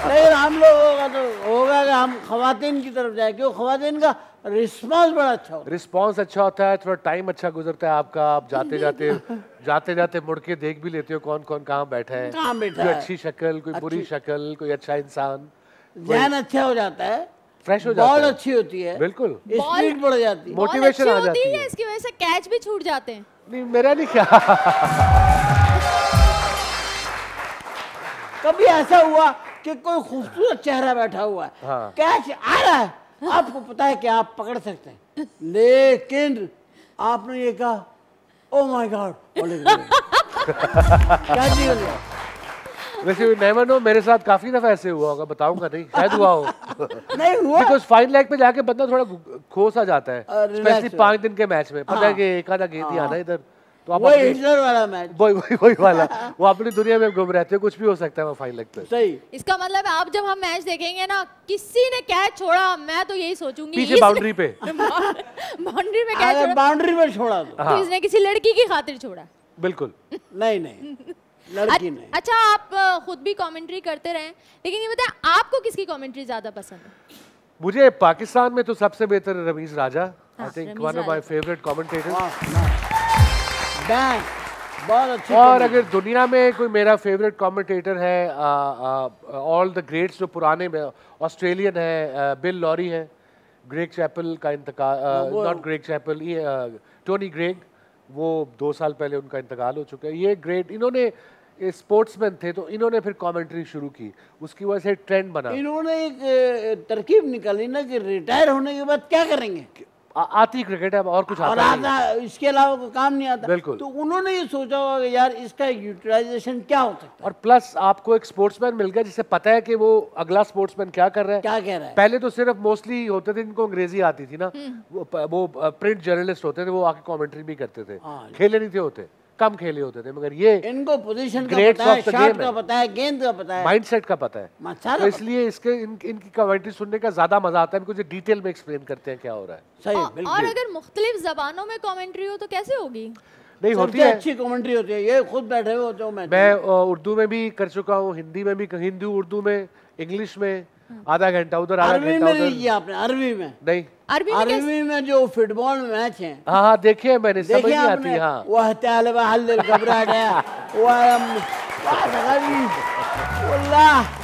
A: लेकिन हम लोगों का तो होगा कि हम खवातीन की तरफ़ जाए क्यों? खवातीन का रिस्पांस बड़ा अच्छा होता है।
C: रिस्पॉन्स अच्छा होता है थोड़ा टाइम अच्छा गुजरता है आपका आप जाते जाते जाते जाते मुड़ के देख भी लेते हो कौन कौन कहाँ बैठा है।
A: कहाँ बैठा
C: कोई
A: है।
C: अच्छी शक्ल कोई बुरी शक्ल कोई अच्छा इंसान
A: जहन अच्छा हो जाता है।
C: फ्रेश हो जाता
A: बॉल
C: है।
A: अच्छी होती है।
C: बिल्कुल।
A: स्पीड बढ़ जाती है।
B: मोटिवेशन
C: आ जाती
B: है
C: है।
B: इसकी वजह से कैच भी छूट जाते हैं।
C: नहीं मेरा नहीं क्या
A: कभी ऐसा हुआ कि कोई खूबसूरत चेहरा बैठा हुआ है?
C: हाँ।
A: कैच आ रहा है? आपको पता है कि आप पकड़ सकते हैं। लेकिन आपने ये कहा ओ माय गॉड क्या
C: वैसे नेवर नो मेरे साथ काफ़ी दफ़ा ऐसे हुआ होगा बताऊँगा नहीं शायद हुआ हो।
A: नहीं हुआ।
C: बिकॉज़ फाइन लेग पे जाके बंदा थोड़ा खोस जाता है स्पेशली पाँच दिन के मैच में। पता है
A: हाँ।
C: कि एक आधा गेंद ही आना है। इधर। तो आप
A: वही हिटलर वाला मैच
C: वही वही वही वाला। वो अपनी दुनिया में गुम रहते हो कुछ भी हो सकता है वो फाइन लेग पे।
A: सही।
B: इसका मतलब है आप जब हम मैच देखेंगे ना किसी ने कैच छोड़ा मैं तो यही सोचूँगी
C: पीछे बाउंड्री पे।
B: बाउंड्री पे कैच छोड़ा।
A: बाउंड्री में छोड़ा तो।
B: तो इसने किसी लड़की की खातिर छोड़ा।
C: बिल्कुल।
A: नहीं नहीं। लड़की नहीं।
B: अच्छा आप खुद भी कमेंट्री करते रहे। लेकिन ये बताएँ आपको किसकी कमेंट्री ज़्यादा पसंद है?
C: मुझे पाकिस्तान में तो सबसे बेहतर रमीज राजा आई
B: हाँ,
C: think one of
B: my
C: favourite commentator
A: bank बहुत अच्छी
C: और अगर दुनिया में कोई मेरा फेवरेट कमेंटेटर है ऑल द ग्रेट्स जो पुराने में ऑस्ट्रेलियन है बिल लॉरी है ग्रेग चैपल का इंतकाल नॉट ग्रेग चैपल ये टोनी ग्रेग वो दो साल पहले उनका इंतकाल हो चुका है। ये ग्रेट इन्होंने स्पोर्ट्समैन थे तो इन्होंने फिर कमेंट्री शुरू की। उसकी वजह से ट्रेंड बना।
A: इन्होंने एक तरकीब निकाली ना कि रिटायर होने के बाद क्या करेंगे?
C: आती क्रिकेट है और कुछ
A: और
C: आता नहीं
A: है। इसके अलावा कोई काम नहीं आता।
C: बिल्कुल।
A: तो उन्होंने ये सोचा होगा कि यार इसका यूटिलाइजेशन क्या हो सकता है?
C: और प्लस आपको एक स्पोर्ट्समैन मिल गया जिसे पता है कि वो अगला स्पोर्ट्समैन क्या कर रहा
A: है। क्या कह रहा है?
C: पहले तो सिर्फ़ मोस्टली होते थे इनको अंग्रेज़ी आती थी ना। वो वो प्रिंट जर्नलिस्ट होते थे वो आके कॉमेंट्री भी करते थे।
A: हाँ।
C: खेले नहीं थे होते। कम खेले होते थे मगर ये
A: इनको पोजीशन का पता है का पता है गेंद का पता है।
C: माइंडसेट का पता है। तो इसलिए इसके इन, इनकी कमेंट्री सुनने का ज़्यादा मज़ा आता है। ये डिटेल में एक्सप्लेन करते हैं क्या हो रहा है।
A: सही
B: और, और अगर मुख्तलिफ़ जबानों में कमेंट्री हो तो कैसे होगी?
C: नहीं होती है।
A: अच्छी कमेंट्री होती है ये खुद बैठे हुए होते हो मैं
C: मैं उर्दू में भी कर चुका हूँ हिंदी में भी हिंदी उर्दू में इंग्लिश में आधा घंटा उधर आधा
A: अरबी
C: घंटा
A: में
C: उधर
A: नहीं किया आपने अरबी में
C: नहीं
B: अरबी में कैसे
A: अरबी में जो फुटबॉल मैच हैं
C: हाँ हाँ देखे मैंने समझ
A: देखिए
C: नहीं
A: आपने
C: आती हाँ
A: वह तालिबा हल दिल घबराहट है वह गरीब वल्लाह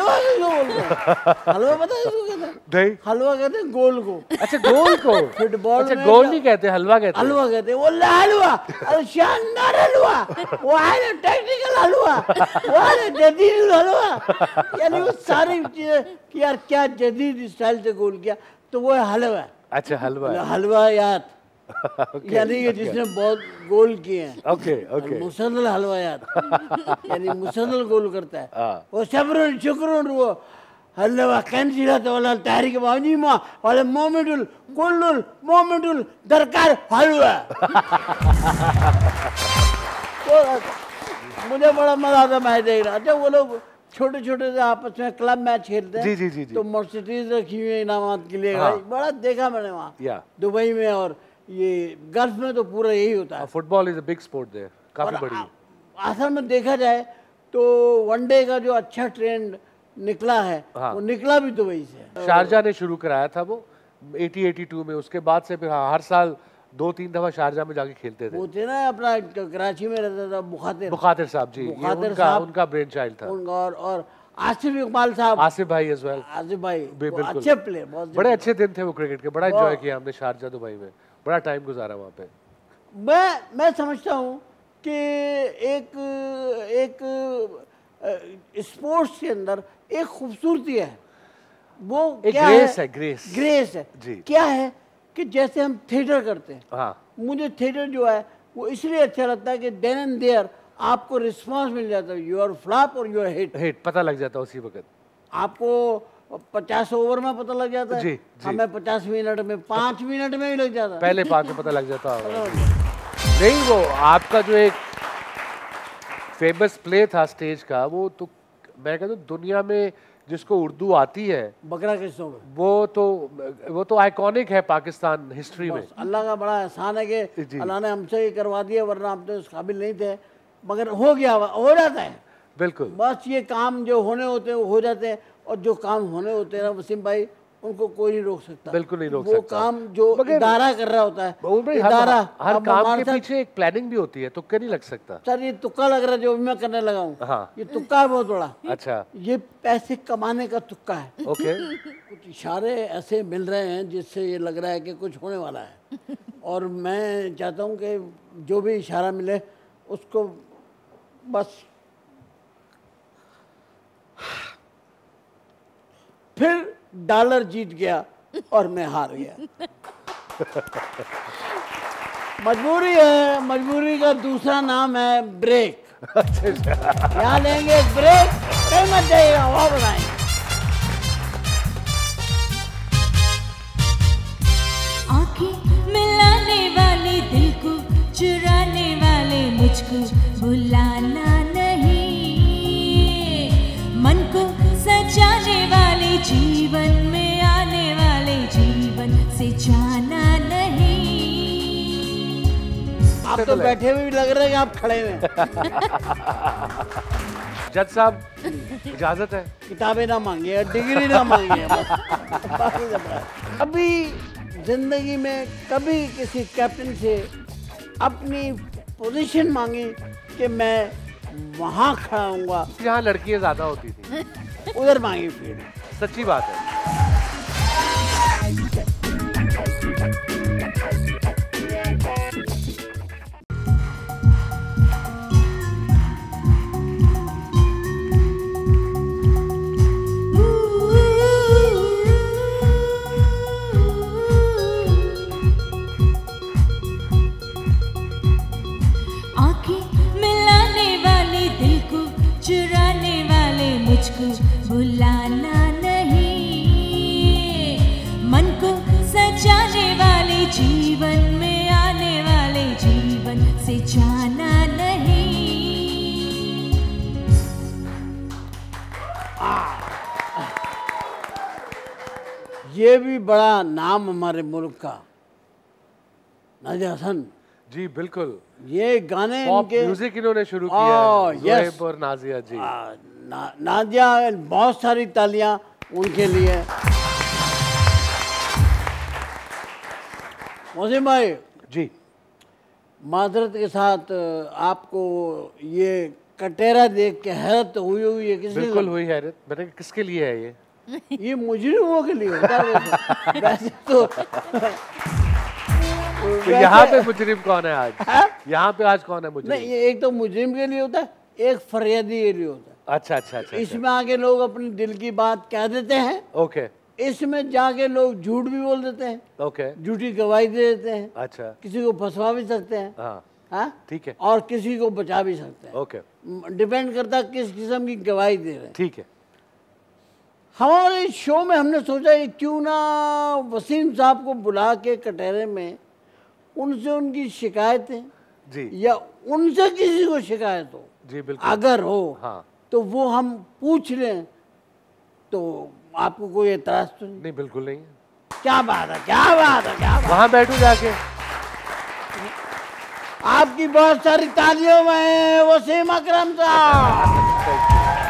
A: हलवा किसको बोलते हैं? हलवा पता है इसको कहते हैं?
C: नहीं।
A: हलवा कहते हैं गोल को।
C: अच्छा गोल को?
A: फुटबॉल
C: अच्छा गोल नहीं कहते हलवा कहते
A: हलवा कहते वो हलवा अरे शानदार हलवा। वो है ना टेक्निकल हलवा। वो है ना जदीद हलवा। यानी वो सारी चीज़ें कि यार क्या जदीद स्टाइल से गोल किया तो वो हलवा।
C: अच्छा हलवा हलवा
A: हलवा याद यानी कि जिसने बहुत गोल किए हैं।
C: ओके ओके
A: मुसलसल हलवा याद। यानी मुसलसल गोल करता है।
C: हाँ।
A: वो सब्रुन शुक्रुन वो हलवा कंसिलत वाला तारिक माजीमा वाले मोमिडुल कुल्लुल मोमिडुल दरकार हलवा। तो मुझे बड़ा मज़ा आता मैच देख रहा अच्छा वो लोग छोटे छोटे से आपस में क्लब मैच खेलते हैं।
C: जी, जी, जी।
A: तो मर्सिडीज रखी हुई है इनामात के लिए।
C: हाँ।
A: बड़ा देखा मैंने वहाँ। दुबई में और ये गल्फ में तो पूरा यही होता है।
C: Football is a big sport there काफ़ी बड़ी
A: असल में देखा जाए तो वनडे का जो अच्छा ट्रेंड निकला है
C: हाँ।
A: वो निकला भी दुबई से।
C: शारजा ने शुरू कराया था वो 80 82 में उसके बाद से फिर हाँ, हर साल दो तीन दफ़ा शारजा में जाके खेलते थे।
A: वो थे ना अपना कराची में रहता था बुखातिर।
C: बुखातिर साहब जी
A: बुखातिर
C: उनका
A: साहब-
C: उनका ब्रेन चाइल्ड था।
A: उनका और और आसिफ इकबाल साहब।
C: आसिफ भाई एज वेल
A: आसिफ भाई। अच्छे प्लेयर बहुत
C: बड़े अच्छे दिन थे वो क्रिकेट के बड़ा एंजॉय किया हमने शारजा दुबई में। बड़ा टाइम गुजारा वहाँ पे।
A: मैं मैं समझता हूँ कि एक एक स्पोर्ट्स के अंदर एक खूबसूरती है। वो
C: एक
A: क्या
C: grace है, grace।
A: ग्रेस है।
C: जी।
A: क्या है कि जैसे हम थिएटर करते हैं।
C: हाँ।
A: मुझे थिएटर जो है वो इसलिए अच्छा लगता है कि देन एंड देयर आपको रिस्पांस मिल जाता है। यूर फ्लॉप और यूर हिट
C: हिट पता लग जाता है उसी वक्त।
A: आपको पचास ओवर में पता लग जाता है।
C: जी, जी।
A: हमें पचास मिनट में पाँच मिनट में ही लग जाता। है
C: पहले पाँच में पता लग जाता होगा। नहीं वो आपका जो एक फ़ेमस प्ले था स्टेज का वो तो मैं कहता हूँ दुनिया में जिसको उर्दू आती है
A: बकरा किस्तों में
C: वो तो वो तो आइकॉनिक है पाकिस्तान हिस्ट्री में।
A: अल्लाह का बड़ा एहसान है कि अल्लाह ने हमसे ये करवा दिया वरना हम तो इस काबिल नहीं थे। मगर हो गया हो जाता है।
C: बिल्कुल।
A: बस ये काम जो होने होते हैं हो जाते हैं। और जो काम होने होते हैं वसीम भाई उनको कोई नहीं रोक सकता।
C: बिल्कुल नहीं रोक
A: वो
C: सकता।
A: काम जो इदारा कर रहा होता है
C: भाई हर, हर काम के पीछे एक प्लानिंग भी होती है तुक्के नहीं लग सकता।
A: सर ये तुक्का लग रहा है जो मैं करने लगा हूँ।
C: हाँ।
A: ये तुक्का है बहुत बड़ा।
C: अच्छा।
A: ये पैसे कमाने का तुक्का है।
C: ओके।
A: कुछ इशारे ऐसे मिल रहे हैं जिससे ये लग रहा है कि कुछ होने वाला है। और मैं चाहता हूँ कि जो भी इशारा मिले उसको बस फिर डॉलर जीत गया और मैं हार गया। मजबूरी है मजबूरी का दूसरा नाम है ब्रेक। यहाँ लेंगे ब्रेक मत जाइएगा हवा बनाएँगे।
D: आँखें मिलाने वाले दिल को चुराने वाले मुझको बुलाना
A: आप तो बैठे हुए भी लग रहे हैं आप खड़े हुए हैं।
C: जज साहब इजाज़त है?
A: किताबें ना मांगे डिग्री ना मांगे है। कभी ज़िंदगी में कभी किसी कैप्टन से अपनी पोजीशन मांगी कि मैं वहाँ खड़ा हूँगा
C: यहाँ लड़कियाँ ज़्यादा होती थी।
A: उधर मांगी फिर।
C: सच्ची बात है।
A: हमारे मुल्क का। नादिया हसन।
C: जी बिल्कुल।
A: ये गाने इनके
C: म्यूज़िक इन्होंने शुरू
A: Oh,
C: किया है और नाजिया जी।
A: आ, ना, नादिया बहुत सारी तालियाँ उनके लिए। मोहसिन भाई
C: जी।
A: माजरत के साथ आपको ये कटेरा देख के हैरत हुई हुई है किसी
C: बिल्कुल हुई हैरत। मैंने किसके लिए है ये?
A: ये मुजरिमों के लिए होता है वैसे। तो
C: तो यहाँ पे मुजरिम कौन है आज?
A: हाँ?
C: यहाँ पे आज कौन है
A: नहीं
C: मुजरिम?
A: ये एक तो मुजरिम के लिए होता है एक फरियादी के लिए होता है।
C: अच्छा अच्छा अच्छा, अच्छा।
A: इसमें आके लोग अपने दिल की बात कह देते हैं।
C: ओके।
A: इसमें जाके लोग झूठ भी बोल देते हैं।
C: ओके।
A: झूठी गवाही दे देते हैं।
C: अच्छा।
A: किसी को फंसवा भी सकते हैं।
C: हाँ।
A: हाँ?
C: ठीक है।
A: और किसी को बचा भी सकते हैं।
C: ओके।
A: डिपेंड करता है किस किस्म की गवाही दे रहे हैं।
C: ठीक है।
A: हमारे शो में हमने सोचा कि क्यों ना वसीम साहब को बुला के कटहरे में उनसे उनकी शिकायतें
C: जी।
A: या उनसे किसी को शिकायत हो।
C: जी बिल्कुल।
A: अगर हो
C: हाँ।
A: तो वो हम पूछ लें तो आपको कोई एतराज़ तो नहीं?
C: नहीं बिल्कुल नहीं।
A: क्या बात है क्या बात है क्या बात
C: वहाँ बैठू जाके।
A: आपकी बहुत सारी तालियों में वसीम अकरम साहब।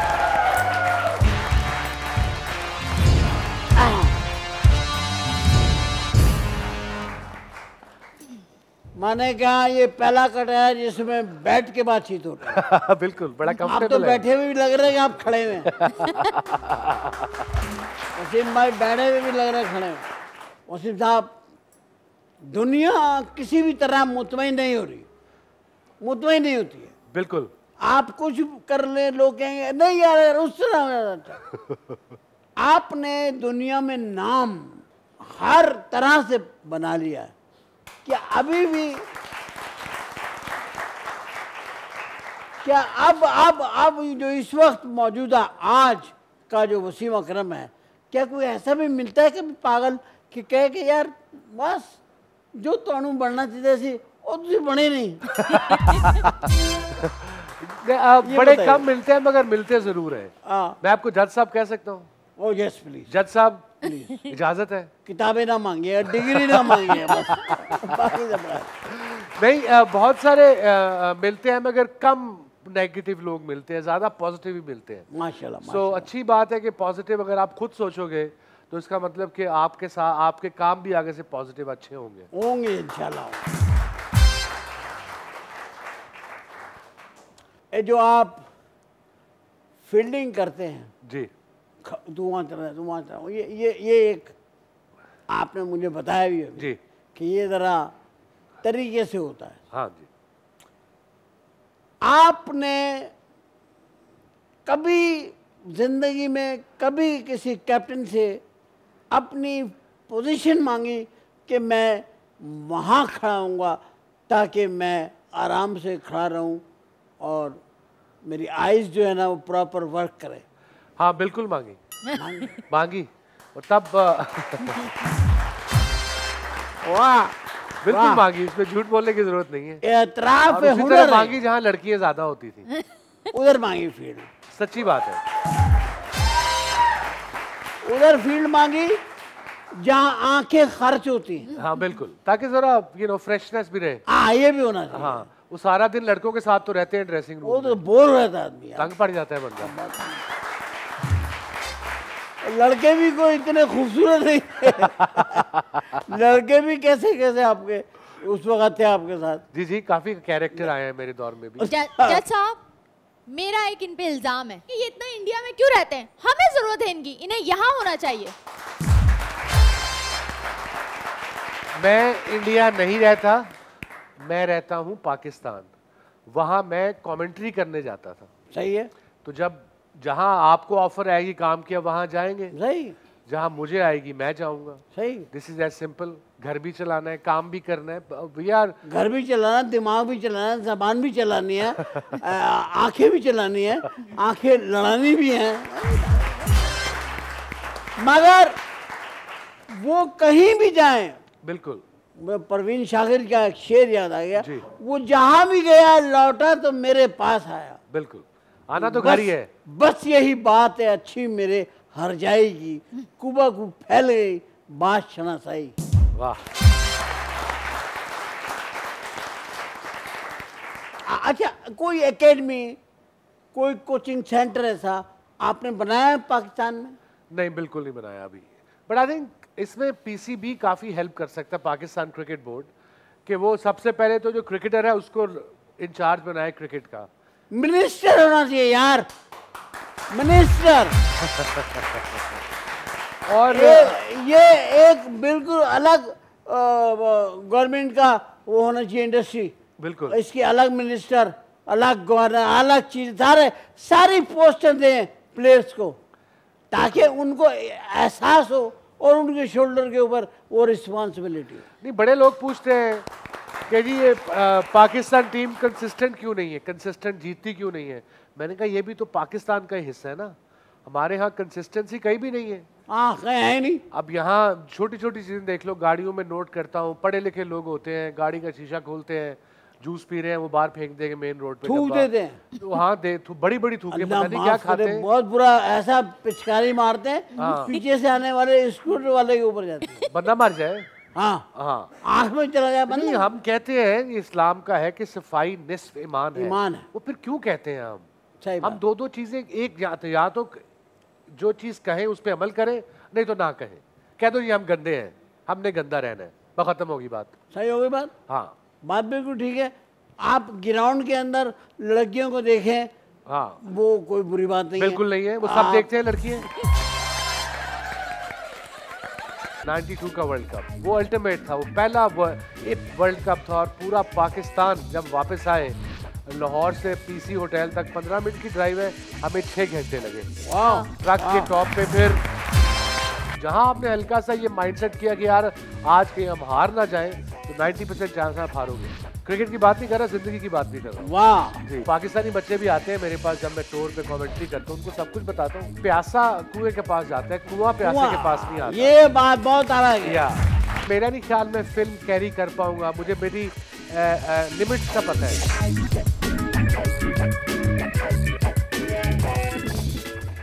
A: मैंने कहा ये पहला कट है जिसमें बैठ के बातचीत हो रही है.
C: बिल्कुल बड़ा
A: आप तो बैठे हुए भी लग रहे हैं आप खड़े हुए हैं। वसीम भाई बैठे हुए भी लग रहे हैं खड़े हुए वसीम साहब दुनिया किसी भी तरह मुतमिन नहीं हो रही। मुतमिन नहीं होती है।
C: बिल्कुल।
A: आप कुछ कर ले लोग कहेंगे नहीं यार यार उस तरह जाता है। आपने दुनिया में नाम हर तरह से बना लिया है। कि अभी भी क्या अब अब अब जो इस वक्त मौजूदा आज का जो वसीम अकरम है क्या कोई ऐसा भी मिलता है कभी पागल कि कहे कि यार बस जो ਤੁਹਾਨੂੰ ਬਣਨਾ ਚਾਹੀਦਾ ਸੀ ਉਹ ਤੁਸੀਂ ਬਣੇ ਨਹੀਂ
C: नहीं, आ, बड़े
A: बताइए।
C: कम मिलते हैं मगर मिलते जरूर है
A: हाँ
C: मैं आपको जज साहब कह सकता हूँ
A: ओ यस प्लीज
C: जज साहब इजाज़त है?
A: किताबें ना मांगिए डिग्री ना मांगिए बस। बाकी सब है।
C: नहीं आ, बहुत सारे आ, मिलते हैं मगर कम नेगेटिव लोग मिलते हैं ज़्यादा पॉजिटिव ही मिलते हैं।
A: माशाल्लाह
C: सो अच्छी बात है कि पॉजिटिव अगर आप खुद सोचोगे तो इसका मतलब कि आपके साथ आपके काम भी आगे से पॉजिटिव अच्छे होंगे।
A: होंगे इंशाल्लाह। ये जो आप फील्डिंग करते हैं
C: जी।
A: ख- तू वहाँ चल रहा है चल रहा ये ये ये एक आपने मुझे बताया भी अभी
C: जी।
A: कि ये ज़रा तरीके से होता है।
C: हाँ जी।
A: आपने कभी ज़िंदगी में कभी किसी कैप्टन से अपनी पोजीशन मांगी कि मैं वहाँ खड़ा हूँगा ताकि मैं आराम से खड़ा रहूँ और मेरी आइज़ जो है ना वो प्रॉपर वर्क करे?
C: हाँ बिल्कुल मांगी। मांगी। और तब
A: वाह
C: बिल्कुल मांगी इसमें झूठ बोलने की ज़रूरत नहीं है।
A: एतराफ
C: उसी तरह मांगी जहाँ लड़कियाँ ज़्यादा होती थी।
A: उधर मांगी फ़ील्ड।
C: सच्ची बात है।
A: उधर फ़ील्ड मांगी जहाँ आँखें खर्च होती हैं।
C: हाँ बिल्कुल। ताकि जरा यू नो फ्रेशनेस भी रहे।
A: हाँ ये भी होना चाहिए।
C: हाँ वो सारा दिन लड़कों के साथ तो रहते हैं ड्रेसिंग रूम वो
A: तो बोर रहता है आदमी
C: तंग पड़ जाता है बंदा।
A: लड़के भी कोई इतने खूबसूरत नहीं थे लड़के भी कैसे कैसे आपके उस वक्त थे आपके साथ?
C: जी जी काफ़ी कैरेक्टर आए हैं मेरे दौर में भी।
B: जज जज साहब मेरा एक इन पे इल्ज़ाम है कि ये इतना इंडिया में क्यों रहते हैं? हमें ज़रूरत है इनकी इन्हें यहाँ होना चाहिए।
C: मैं इंडिया नहीं रहता मैं रहता हूँ पाकिस्तान। वहाँ मैं कमेंट्री करने जाता था।
A: सही है।
C: तो जब जहाँ आपको ऑफ़र आएगी काम किया वहाँ जाएँगे।
A: सही।
C: जहाँ मुझे आएगी मैं जाऊँगा।
A: सही।
C: दिस इज़ एज सिंपल घर भी चलाना है काम भी करना है। वी आर
A: घर भी चलाना दिमाग भी चलाना है जबान भी चलानी है आँखें भी चलानी है आँखें लड़ानी भी हैं। मगर वो कहीं भी जाएँ
C: बिल्कुल।
A: परवीन शाकिर का एक शेर याद आ गया वो जहाँ भी गया लौटा तो मेरे पास आया।
C: बिल्कुल। आना तो घर ही है।
A: बस यही बात है अच्छी मेरे हर जाएगी। कुबा को फैल गई बात शनासाई
C: वाह
A: अच्छा कोई एकेडमी कोई कोचिंग सेंटर ऐसा आपने बनाया है पाकिस्तान में?
C: नहीं बिल्कुल नहीं बनाया अभी। बट आई थिंक इसमें पीसीबी काफ़ी हेल्प कर सकता है पाकिस्तान क्रिकेट बोर्ड कि वो सबसे पहले तो जो क्रिकेटर है उसको इंचार्ज बनाए क्रिकेट का।
A: मिनिस्टर होना चाहिए यार। मिनिस्टर।
C: और
A: ये ये एक बिल्कुल अलग गवर्नमेंट का वो होना चाहिए इंडस्ट्री
C: बिल्कुल।
A: इसकी अलग मिनिस्टर अलग गवर्नर अलग चीज़ सारे सारी पोस्टें दें प्लेयर्स को ताकि उनको एहसास हो और उनके शोल्डर के ऊपर वो रिस्पॉन्सिबिलिटी
C: नहीं बड़े लोग पूछते हैं कि जी ये पाकिस्तान टीम कंसिस्टेंट क्यों नहीं है? कंसिस्टेंट जीतती क्यों नहीं है? मैंने कहा ये भी तो पाकिस्तान का हिस्सा है ना। हमारे यहाँ कंसिस्टेंसी कहीं भी नहीं है।
A: हाँ है नहीं।
C: अब यहाँ छोटी छोटी चीज़ें देख लो गाड़ियों में नोट करता हूँ पढ़े लिखे लोग होते हैं गाड़ी का शीशा खोलते हैं जूस पी रहे हैं वो बाहर फेंक देंगे मेन रोड पे
A: थूक। देते हैं।
C: तो हाँ दे थू, बड़ी बड़ी थूके पता नहीं क्या खाते हैं।
A: बहुत बुरा ऐसा पिचकारी मारते हैं
C: हाँ।
A: पीछे से आने वाले स्कूटर वाले के ऊपर जाते हैं।
C: बंदा मर जाए।
A: हाँ।
C: हाँ।
A: आँख में चला जाए
C: नहीं हम कहते हैं इस्लाम का है कि सफ़ाई निस्फ ईमान है।
A: ईमान है।
C: वो फिर क्यों कहते हैं हम?
A: सही
C: हम दो दो चीज़ें एक या तो या तो जो चीज़ कहें उस पर अमल करें नहीं तो ना कहें। कह दो ये हम गंदे हैं हमने गंदा रहना है। बस खत्म होगी बात।
A: सही होगी बात?
C: हाँ।
A: बात बिल्कुल ठीक है। आप ग्राउंड के अंदर लड़कियों को देखें
C: हाँ।
A: वो कोई बुरी बात नहीं
C: बिल्कुल नहीं है वो सब देखते हैं लड़कियाँ। 92 का वर्ल्ड कप। वो अल्टीमेट था वो पहला वर्ल्ड कप था और पूरा पाकिस्तान जब वापस आए लाहौर से पीसी होटल तक 15 मिनट की ड्राइव है हमें छः घंटे लगे। ट्रक के टॉप पे फिर जहाँ आपने हल्का सा ये माइंडसेट किया कि यार आज कहीं हम हार ना जाएँ तो 90 परसेंट चांस आप हारोगे। क्रिकेट की बात नहीं कर रहा ज़िंदगी की बात नहीं कर रहा।
A: वाह।
C: पाकिस्तानी बच्चे भी आते हैं मेरे पास जब मैं टूर पे कमेंट्री करता हूँ उनको सब कुछ बताता हूँ। प्यासा कुएँ के पास जाता है कुआँ प्यासे के पास नहीं आता।
A: ये बात बहुत अलग है।
C: मेरा नहीं ख्याल में फ़िल्म कैरी कर पाऊँगा मुझे मेरी लिमिट का पता है।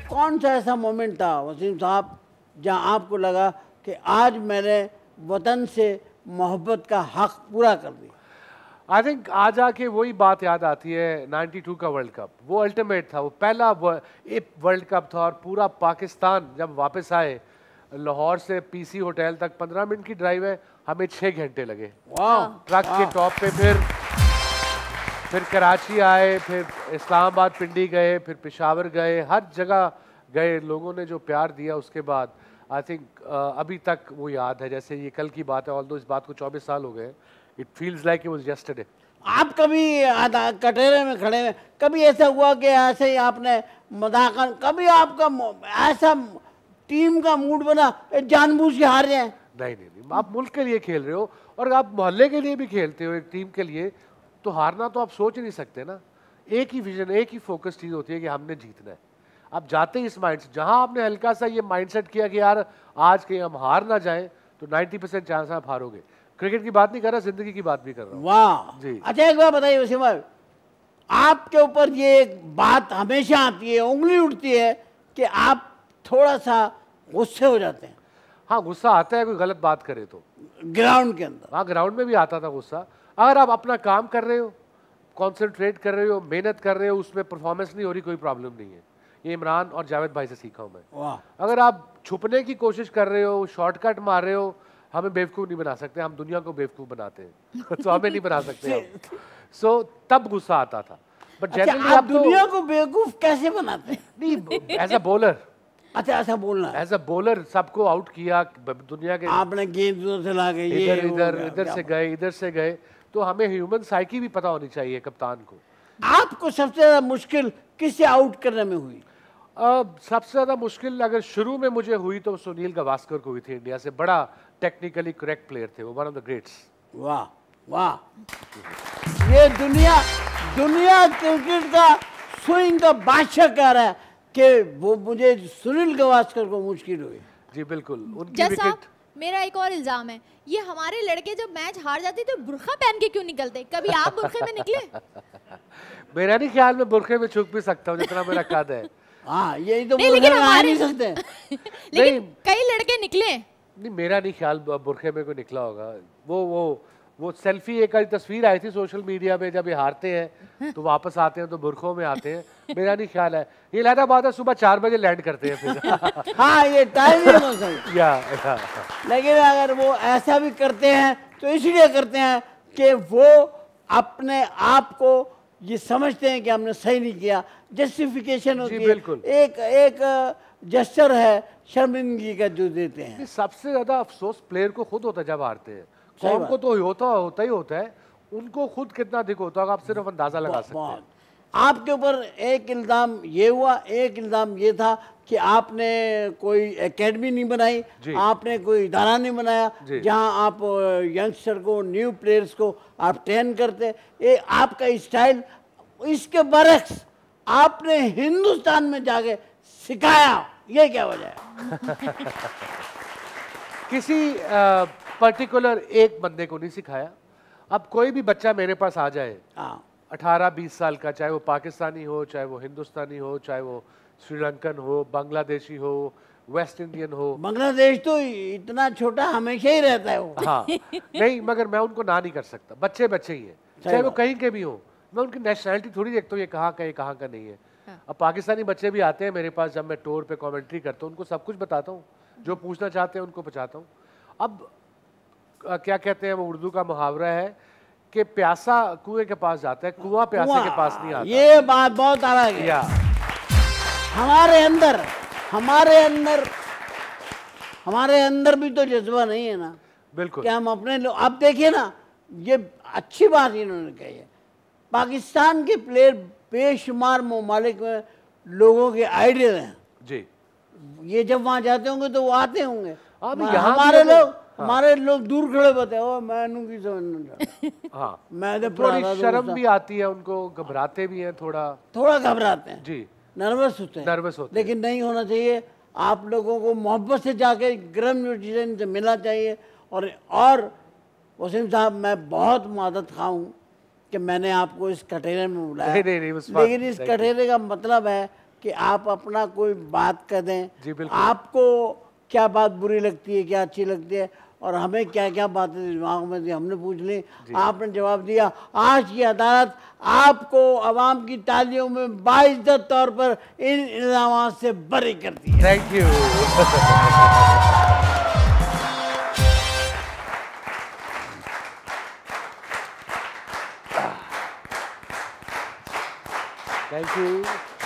A: कौन सा ऐसा मोमेंट था वसीम साहब जहाँ आपको लगा कि आज मैंने वतन से मोहब्बत का हक पूरा कर दिया?
C: आई थिंक आज आके वही बात याद आती है 92 का वर्ल्ड कप। वो अल्टीमेट था वो पहला वर्ल्ड कप था और पूरा पाकिस्तान जब वापस आए लाहौर से पीसी होटल तक 15 मिनट की ड्राइव है हमें छः घंटे लगे।
A: वाह
C: ट्रक के टॉप पे फिर फिर कराची आए फिर इस्लामाबाद पिंडी गए फिर पिशावर गए हर जगह गए लोगों ने जो प्यार दिया उसके बाद आई थिंक अभी तक वो याद है। जैसे ये कल की बात है ऑल इस बात को 24 साल हो गए it feels like it was yesterday
A: आप कभी कटेरे में खड़े हैं कभी ऐसा हुआ कि ऐसे ही आपने मजाकन कभी आपका ऐसा टीम का मूड बना जानबूझ के हार जाए
C: नहीं नहीं नहीं आप मुल्क के लिए खेल रहे हो और आप मोहल्ले के लिए भी खेलते हो एक टीम के लिए तो हारना तो आप सोच नहीं सकते ना। एक ही विजन एक ही फोकस चीज़ होती है कि हमने जीतना है। आप जाते ही इस माइंड से जहाँ आपने हल्का सा ये माइंडसेट किया कि यार आज के हम हार ना जाएँ तो 90 परसेंट चांस आप हारोगे। क्रिकेट की बात नहीं कर रहा ज़िंदगी की बात भी कर रहा हूँ।
A: वाह।
C: जी।
A: अच्छा एक बात बताइए वसीम भाई आपके ऊपर ये एक बात हमेशा आती है उंगली उठती है कि आप थोड़ा सा गुस्से हो जाते हैं।
C: हाँ गुस्सा आता है कोई गलत बात करे तो।
A: ग्राउंड के अंदर।
C: हाँ ग्राउंड में भी आता था गुस्सा। अगर आप अपना काम कर रहे हो कॉन्सेंट्रेट कर रहे हो मेहनत कर रहे हो उसमें परफॉर्मेंस नहीं हो रही कोई प्रॉब्लम नहीं है। ये इमरान और जावेद भाई से सीखा हूँ मैं। अगर आप छुपने की कोशिश कर रहे हो शॉर्टकट मार रहे हो हमें बेवकूफ़ नहीं बना सकते हम दुनिया को बेवकूफ़ बनाते हैं। तो हमें नहीं बना सकते हम। सो तब गुस्सा आता था। बट
A: अच्छा
C: जनरली
A: आप
C: आप
A: दुनिया को बेवकूफ़ कैसे बनाते हैं?
C: नहीं एज अ बॉलर
A: अच्छा ऐसा बोलना
C: एज अ बॉलर सबको आउट किया दुनिया के
A: आपने गेंद उधर से ला ये
C: इधर इधर इधर से गए इधर से गए। तो हमें ह्यूमन साइकी भी पता होनी चाहिए कप्तान को।
A: आपको सबसे ज़्यादा मुश्किल किससे आउट करने में हुई?
C: सबसे ज़्यादा मुश्किल अगर शुरू में मुझे हुई तो सुनील गावस्कर को हुई थी इंडिया से। बड़ा टेक्निकली करेक्ट प्लेयर थे वो वन ऑफ़ द ग्रेट्स
A: वाह वाह। ये दुनिया दुनिया क्रिकेट का स्विंग का बादशाह कह रहा है कि वो मुझे सुनील गवास्कर को मुश्किल हुई।
C: जी बिल्कुल। उनकी विकेट
B: मेरा एक और इल्ज़ाम है। ये हमारे लड़के जब मैच हार जाते तो बुरखा पहन के क्यों निकलते? कभी आप बुरखे में निकले?
C: मेरा नहीं ख्याल में बुरखे में छुप भी सकता हूँ जितना मेरा कद है।
A: हाँ यही तो
B: नहीं, लेकिन हमारे-
A: नहीं सकते।
B: लेकिन कई लड़के निकले।
C: नहीं मेरा नहीं ख्याल बुरखे में कोई निकला होगा। वो वो वो सेल्फी एक तस्वीर आई थी सोशल मीडिया पे जब ये हारते हैं तो वापस आते हैं तो बुरखों में आते हैं। मेरा नहीं ख्याल है। ये इलाहाबाद है सुबह चार बजे लैंड करते हैं फिर।
A: हाँ ये हो सकती
C: या या।
A: लेकिन अगर वो ऐसा भी करते हैं तो इसलिए करते हैं कि वो अपने आप को ये समझते हैं कि हमने सही नहीं किया। जस्टिफिकेशन होती है।
C: बिल्कुल।
A: एक एक जस्टर है शर्मिंदगी का जो देते हैं।
C: सबसे ज़्यादा अफसोस प्लेयर को खुद होता है जब हारते हैं।
A: कौन
C: कौम को तो होता होता ही होता है। उनको खुद कितना दिख होता होगा आप सिर्फ़ अंदाज़ा लगा सकते हैं।
A: आपके ऊपर एक इल्ज़ाम ये हुआ एक इल्ज़ाम ये था कि आपने कोई एकेडमी नहीं बनाई आपने कोई इदारा नहीं बनाया। जहाँ आप यंगस्टर को न्यू प्लेयर्स को आप ट्रेन करते। ये आपका स्टाइल इसके बरक्स आपने हिंदुस्तान में जाके सिखाया। ये क्या वजह है?
C: किसी पर्टिकुलर एक बंदे को नहीं सिखाया। अब कोई भी बच्चा मेरे पास आ जाए
A: हाँ।
C: अठारह बीस साल का चाहे वो पाकिस्तानी हो चाहे वो हिंदुस्तानी हो चाहे वो श्रीलंकन हो बांग्लादेशी हो वेस्ट इंडियन हो।
A: बांग्लादेश तो इतना छोटा हमेशा ही रहता है वो।
C: हाँ नहीं मगर मैं उनको ना नहीं कर सकता। बच्चे बच्चे ही। हैं चाहे वो कहीं के भी हो मैं उनकी नेशनैलिटी थोड़ी देखता हूँ ये कहाँ का ये कहाँ का नहीं है। अब पाकिस्तानी बच्चे भी आते हैं मेरे पास जब मैं टूर पे कमेंट्री करता हूँ उनको सब कुछ बताता हूँ जो पूछना चाहते हैं उनको पहुँचाता हूँ। अब क्या कहते हैं वो उर्दू का मुहावरा है कि प्यासा कुएँ के पास जाता है कुआँ प्यासे के पास नहीं आता।
A: ये बात बहुत अलग है। हमारे अंदर हमारे अंदर हमारे अंदर भी तो जज्बा नहीं है ना।
C: बिल्कुल।
A: कि हम अपने लोग अब देखिए ना ये अच्छी बात इन्होंने कही है। पाकिस्तान के प्लेयर बेशुमार ममालिक में लोगों के आइडियल हैं।
C: जी।
A: ये जब वहाँ जाते होंगे तो वो आते होंगे।
C: हाँ, यहाँ
A: हमारे लोग हमारे लोग दूर खड़े होते हैं ओ मैं की समझ
C: हाँ।
A: मैं तो
C: थोड़ी शर्म भी आती है उनको घबराते भी हैं थोड़ा।
A: थोड़ा घबराते हैं।
C: जी।
A: नर्वस होते हैं।
C: नर्वस होते हैं।
A: लेकिन नहीं होना चाहिए। आप लोगों को मोहब्बत से जाके गर्म न्यूट्रिशन से मिलना चाहिए। और और वसीम साहब मैं बहुत मदद खा हूँ कि मैंने आपको इस कटेरे में बुलाया।
C: नहीं, नहीं, नहीं,
A: लेकिन इस कटेरे का मतलब है कि आप अपना कोई बात कर दें।
C: जी,
A: आपको क्या बात बुरी लगती है क्या अच्छी लगती है? और हमें क्या क्या बातें दिमाग में थी हमने पूछ ली। आपने जवाब दिया आज की अदालत आपको आवाम की तालियों में बाइज्जत तौर पर इन इल्ज़ाम से बरी करती है।
C: थैंक यू थैंक यू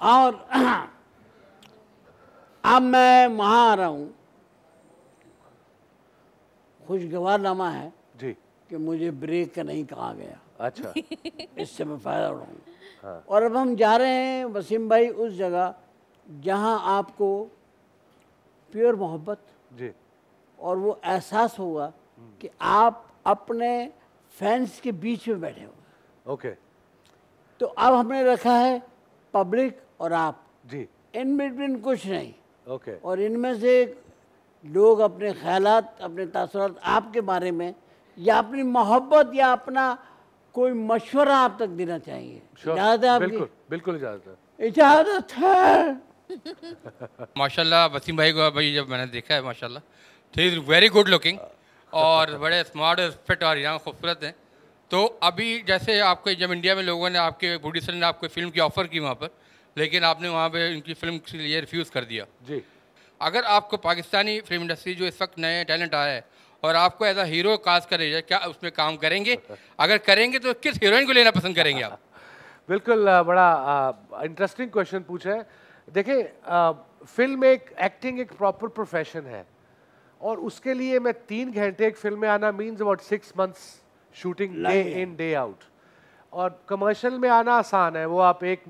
A: और अब मैं वहाँ आ रहा हूँ। खुशगवारनामा है
C: जी।
A: कि मुझे ब्रेक का नहीं कहा गया।
C: अच्छा।
A: इससे मैं फ़ायदा उठाऊँ और अब हम जा रहे हैं वसीम भाई उस जगह जहाँ आपको प्योर मोहब्बत
C: जी।
A: और वो एहसास होगा कि आप अपने फैंस के बीच में बैठे हो।
C: ओके
A: तो अब हमने रखा है पब्लिक और आप।
C: जी।
A: इन बिटवीन कुछ नहीं।
C: ओके।
A: और इनमें से लोग अपने ख्याल अपने तासुरात आपके बारे में या अपनी मोहब्बत या अपना कोई मशवरा आप तक देना चाहिए इजाज़त है आपकी?
C: बिल्कुल बिल्कुल इजाज़त है।
A: इजाज़त है।
E: माशाल्लाह वसीम भाई को भाई जब मैंने देखा है माशाल्लाह। तो इज़ वेरी गुड लुकिंग और बड़े स्मार्ट और फिट और यहाँ खूबसूरत हैं। तो अभी जैसे आपके जब इंडिया में लोगों ने आपके प्रोड्यूसर ने आपको फ़िल्म की ऑफ़र की वहाँ पर लेकिन आपने वहाँ पे इनकी फ़िल्म के लिए रिफ्यूज़ कर दिया।
C: जी।
E: अगर आपको पाकिस्तानी फ़िल्म इंडस्ट्री जो इस वक्त नए टैलेंट आया है और आपको एज अ हीरो कास्ट करे क्या उसमें काम करेंगे? अगर करेंगे तो किस हीरोइन को लेना पसंद करेंगे आप?
C: बिल्कुल बड़ा इंटरेस्टिंग क्वेश्चन पूछा है। देखिए फ़िल्म एक एक्टिंग एक प्रॉपर प्रोफेशन है। और उसके लिए मैं तीन घंटे एक फ़िल्म में आना means about six months shooting day in day out और कमर्शियल में आना आसान है। वो आप एक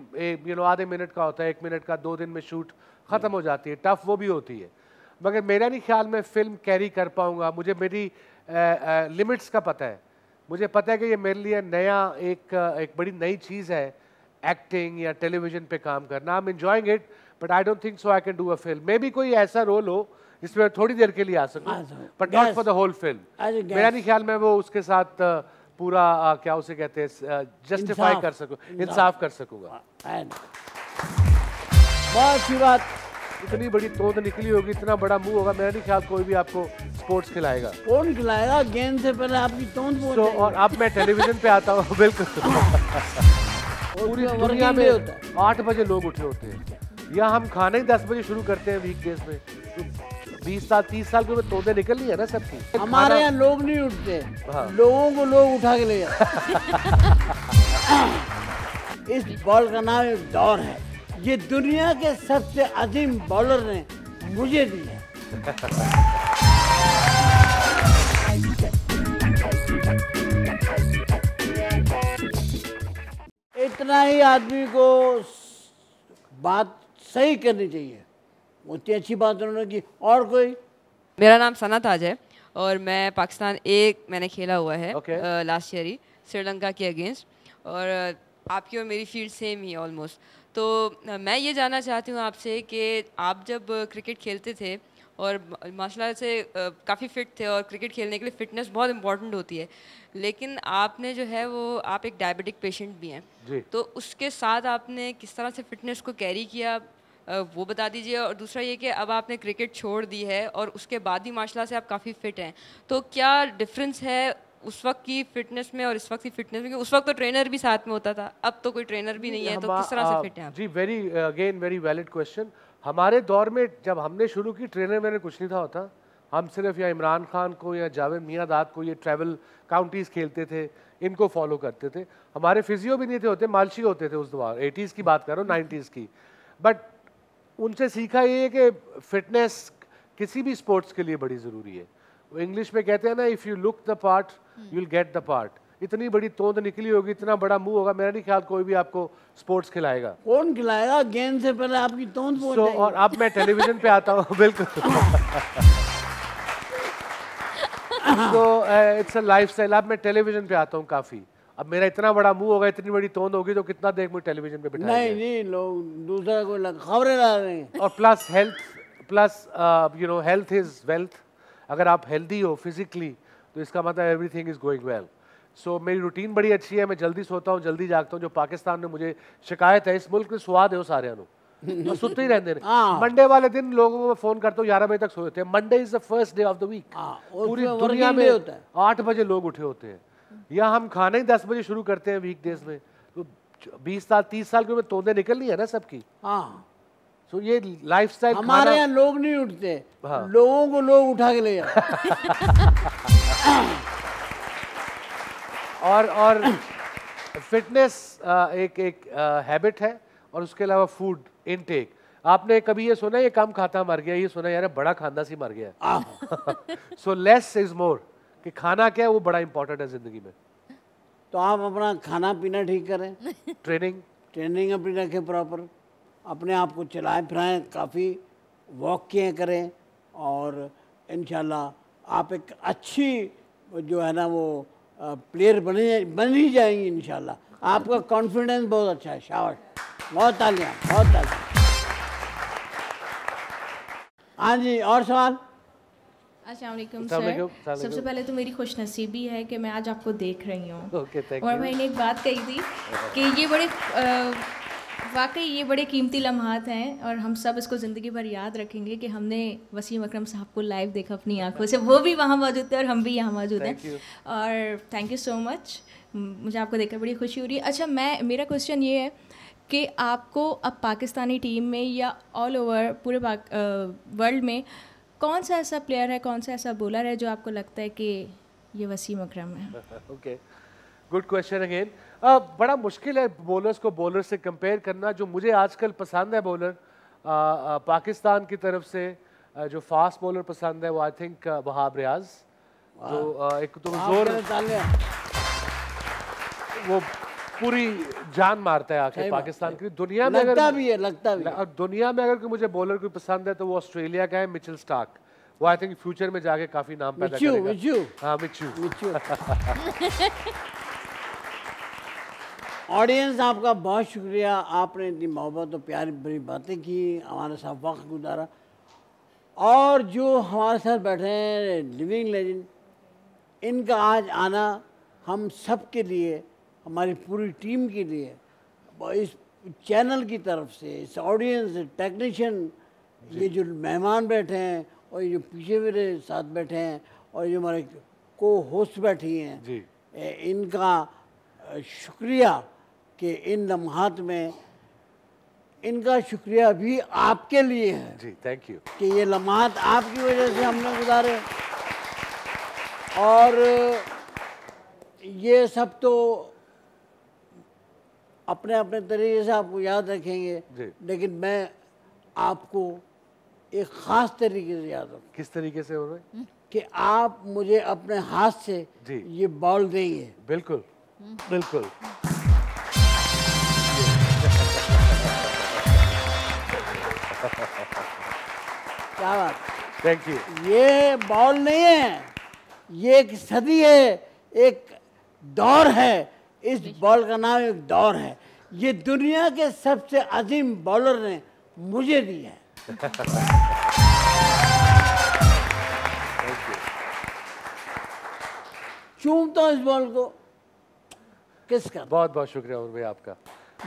C: यू नो आधे मिनट का होता है एक मिनट का दो दिन में शूट ख़त्म हो जाती है। टफ वो भी होती है। मगर मेरा नहीं ख्याल में फ़िल्म कैरी कर पाऊँगा। मुझे मेरी लिमिट्स का पता है। मुझे पता है कि ये मेरे लिए नया एक एक बड़ी नई चीज़ है एक्टिंग या टेलीविज़न पे काम करना। I am enjoying it but I don't think so I can do a film मे भी कोई ऐसा रोल हो जिसमें थोड़ी देर के लिए आ सकूँ but not
A: for the
C: whole
A: film
C: मेरा नहीं ख्याल में वो उसके साथ पूरा आ, क्या उसे कहते हैं जस्टिफाई कर सकूँ इंसाफ। कर सकूँगा।
A: बहुत अच्छी बात।
C: इतनी बड़ी तोंद निकली होगी इतना बड़ा मुँह होगा मेरा नहीं ख्याल कोई भी आपको स्पोर्ट्स खिलाएगा।
A: कौन खिलाएगा? गेंद से पहले आपकी तोंद पहुँच
C: और अब मैं टेलीविज़न पे आता हूँ बिल्कुल। पूरी दुनिया में आठ बजे लोग उठे होते हैं। या हम खाना ही दस बजे शुरू करते हैं वीकडेज में। तो बीस साल तीस साल के में निकल है ना सबकी
A: हमारे यहाँ लोग नहीं उठते।
C: हाँ।
A: लोगों को लोग उठा के ले जाते इस बॉल का नाम एक दौर है। ये दुनिया के सबसे अजीम बॉलर ने मुझे दिया इतना ही आदमी को बात सही करनी चाहिए। उतनी अच्छी बात उन्होंने की। और कोई?
F: मेरा नाम सना ताज है और मैं पाकिस्तान एक मैंने खेला हुआ है
C: Okay.
F: लास्ट ईयर ही श्रीलंका के अगेंस्ट और आपकी और मेरी फ़ील्ड सेम ही ऑलमोस्ट तो मैं ये जानना चाहती हूँ आपसे कि आप जब क्रिकेट खेलते थे और माशाल्लाह से काफ़ी फिट थे और क्रिकेट खेलने के लिए फिटनेस बहुत इंपॉर्टेंट होती है लेकिन आपने जो है वो आप एक डायबिटिक पेशेंट भी हैं। तो उसके साथ आपने किस तरह से फिटनेस को कैरी किया? वो बता दीजिए और दूसरा ये कि अब आपने क्रिकेट छोड़ दी है और उसके बाद भी माशाल्लाह से आप काफ़ी फिट हैं। तो क्या डिफरेंस है उस वक्त की फिटनेस में और इस वक्त की फिटनेस में? उस वक्त तो ट्रेनर भी साथ में होता था अब तो कोई ट्रेनर भी नहीं है तो किस तरह से फिट हैं
C: जी very again very valid question हमारे दौर में जब हमने शुरू की ट्रेनर मैंने कुछ नहीं था होता। हम सिर्फ़ या इमरान खान को या जावेद मियादाद को ये ट्रैवल काउंटीज खेलते थे इनको फॉलो करते थे। हमारे फिजियो भी नहीं थे होते मालशी होते थे उस दौर एटीज़ की बात करो नाइन्टीज़ की। बट उनसे सीखा ये है कि फिटनेस किसी भी स्पोर्ट्स के लिए बड़ी ज़रूरी है। वो इंग्लिश में कहते हैं ना if you look the part you will get the part इतनी बड़ी तोंद निकली होगी इतना बड़ा मुँह होगा मेरा नहीं ख्याल कोई भी आपको स्पोर्ट्स खिलाएगा।
A: कौन खिलाएगा? गेंद से पहले आपकी तोंद जाएगी।
C: और अब मैं टेलीविज़न पे आता हूँ बिल्कुल। तो इट्स अ लाइफस्टाइल अब मैं टेलीविज़न पे आता हूँ काफ़ी। अब मेरा इतना बड़ा मुँह होगा इतनी बड़ी तोंद होगी तो कितना देख मुझे टेलीविज़न पे
A: नहीं
C: बिठाएँगे?
A: नहीं लोग दूसरा कोई खबरें ला रहे हैं।
C: और plus health plus you know health is wealth अगर आप हेल्दी हो फिजिकली तो इसका मतलब everything is going well so मेरी रूटीन बड़ी अच्छी है मैं जल्दी सोता हूँ जल्दी जागता हूँ। जो पाकिस्तान में मुझे शिकायत है इस मुल्क में स्वाद है सारे ਨੂੰ सुते ही रहते हैं
A: हाँ।
C: मंडे वाले दिन लोगों को फ़ोन करता हूँ ग्यारह बजे तक सोते हैं। Monday is the first day of
A: the week
C: पूरी दुनिया में आठ बजे लोग उठे होते हैं। या हम खाना ही दस बजे शुरू करते हैं वीक डेज़ में? तो बीस साल तीस साल के में तोंदे निकलनी है ना सबकी?
A: हाँ।
C: सो ये लाइफस्टाइल
A: हमारे यहाँ लोग नहीं उठते।
C: हाँ।
A: लोगों को लोग उठा के ले जाते
C: और और फिटनेस एक एक हैबिट है और उसके अलावा फ़ूड इनटेक आपने कभी ये सुना ये कम खाता मर गया ये सुना यार बड़ा खांदा सी मर गया सो लेस इज़ मोर कि खाना क्या है वो बड़ा इंपॉर्टेंट है ज़िंदगी में।
A: तो आप अपना खाना पीना ठीक करें।
C: ट्रेनिंग
A: ट्रेनिंग अपनी रखें प्रॉपर अपने आप को चलाएँ फिराएँ काफ़ी वॉक किए करें और इन आप एक अच्छी जो है ना वो प्लेयर बने बन ही जाएँगी इन आपका कॉन्फिडेंस बहुत अच्छा है शाबाश। बहुत तालियाँ बहुत तालियाँ। हाँ जी और सवाल?
G: सर सबसे पहले तो मेरी खुशनसीबी है कि मैं आज आपको देख रही हूँ।
C: थैंक
G: और मैंने एक बात कही थी कि ये बड़े वाकई ये बड़े कीमती लम्हात हैं और हम सब इसको ज़िंदगी भर याद रखेंगे कि हमने वसीम अकरम साहब को लाइव देखा अपनी आँखों से। वो भी वहाँ मौजूद थे और हम भी यहाँ मौजूद हैं। और थैंक यू सो मच मुझे आपको देखकर बड़ी खुशी हो रही है। अच्छा मैं मेरा क्वेश्चन ये है कि आपको अब पाकिस्तानी टीम में या ऑल ओवर पूरे वर्ल्ड में कौन सा ऐसा प्लेयर है कौन सा ऐसा बॉलर है जो आपको लगता है कि ये वसीम अकरम है?
C: ओके गुड क्वेश्चन अगेन बड़ा मुश्किल है बॉलर्स को बॉलर से कंपेयर करना जो मुझे आजकल पसंद है बॉलर पाकिस्तान की तरफ़ से uh, जो फास्ट बॉलर पसंद है वो आई थिंक वहाब रियाज। जो uh, एक तो ज़ोर वो पूरी जान मारता है आके पाकिस्तान की। दुनिया में
A: लगता
C: अगर
A: भी है लगता भी है।
C: और दुनिया में अगर कोई मुझे बॉलर कोई पसंद है तो वो ऑस्ट्रेलिया का है मिचेल स्टार्क। वो आई थिंक फ्यूचर में जाके काफ़ी नाम पैदा
A: मिचू
C: करेगा।
A: मिचू।
C: हाँ मिचू।
A: मिचू। ऑडियंस आपका बहुत शुक्रिया। आपने इतनी मोहब्बत और प्यारी भरी बातें की हमारे साथ वक्त गुजारा। और जो हमारे साथ बैठे हैं लिविंग लेजेंड इनका आज आना हम सब के लिए हमारी पूरी टीम के लिए इस चैनल की तरफ़ से इस ऑडियंस टेक्नीशियन ये जो मेहमान बैठे हैं और ये जो पीछे मेरे साथ बैठे हैं और ये हमारे को होस्ट बैठी हैं इनका शुक्रिया कि इन लम्हात में इनका शुक्रिया भी आपके लिए है।
C: जी थैंक यू
A: कि ये लम्हात आपकी वजह से हमने गुजारे। और ये सब तो अपने अपने तरीके से आपको याद रखेंगे लेकिन मैं आपको एक ख़ास तरीके से याद रखूँ।
C: किस तरीके से हो रहे
A: कि आप मुझे अपने हाथ से ये बॉल देंगे।
C: बिल्कुल। बिल्कुल।
A: क्या बात।
C: थैंक यू
A: ये बॉल नहीं है ये एक सदी है एक दौर है। इस बॉल का नाम एक दौर है। ये दुनिया के सबसे अजीम बॉलर ने मुझे दी है। चूमता हूँ इस बॉल को। किस कर
C: बहुत बहुत शुक्रिया उर्वे आपका।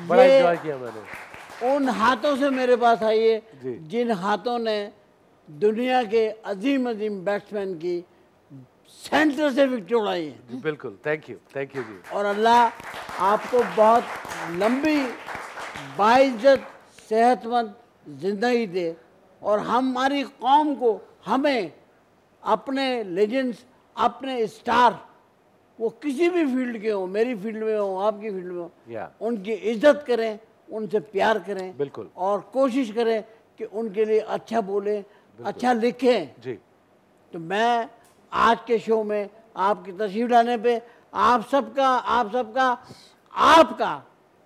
C: बड़ा एंजॉय किया मैंने।
A: उन हाथों से मेरे पास आई है। जिन हाथों ने दुनिया के अजीम अजीम बैट्समैन की सेंटर से विकेट उड़ाई है।
C: बिल्कुल। थैंक यू थैंक यू जी।
A: और अल्लाह आपको बहुत लंबी बाइज्जत सेहतमंद ज़िंदगी दे और हमारी कौम को हमें अपने लेजेंड्स अपने स्टार वो किसी भी फ़ील्ड के हों मेरी फ़ील्ड में हो आपकी फ़ील्ड में हो
C: Yeah.
A: उनकी इज़्ज़त करें उनसे प्यार करें
C: बिल्कुल।
A: और कोशिश करें कि उनके लिए अच्छा बोलें अच्छा लिखें।
C: जी।
A: तो मैं आज के शो में आपकी तस्वीर लाने पे आप सबका आप सबका आपका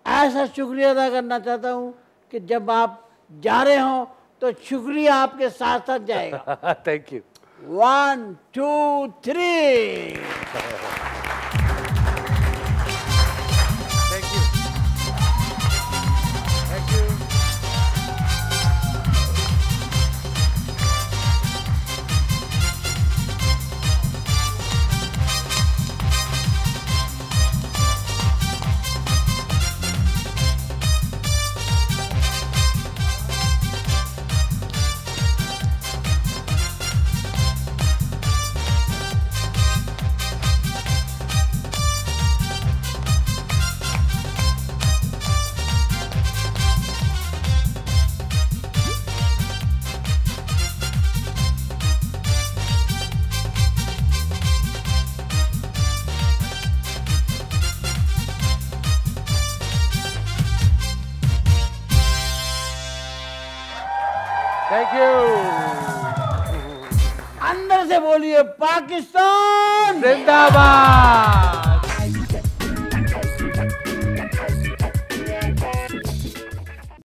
A: ऐसा शुक्रिया अदा करना चाहता हूँ कि जब आप जा रहे हो तो शुक्रिया आपके साथ साथ जाएगा। Thank you one two
C: three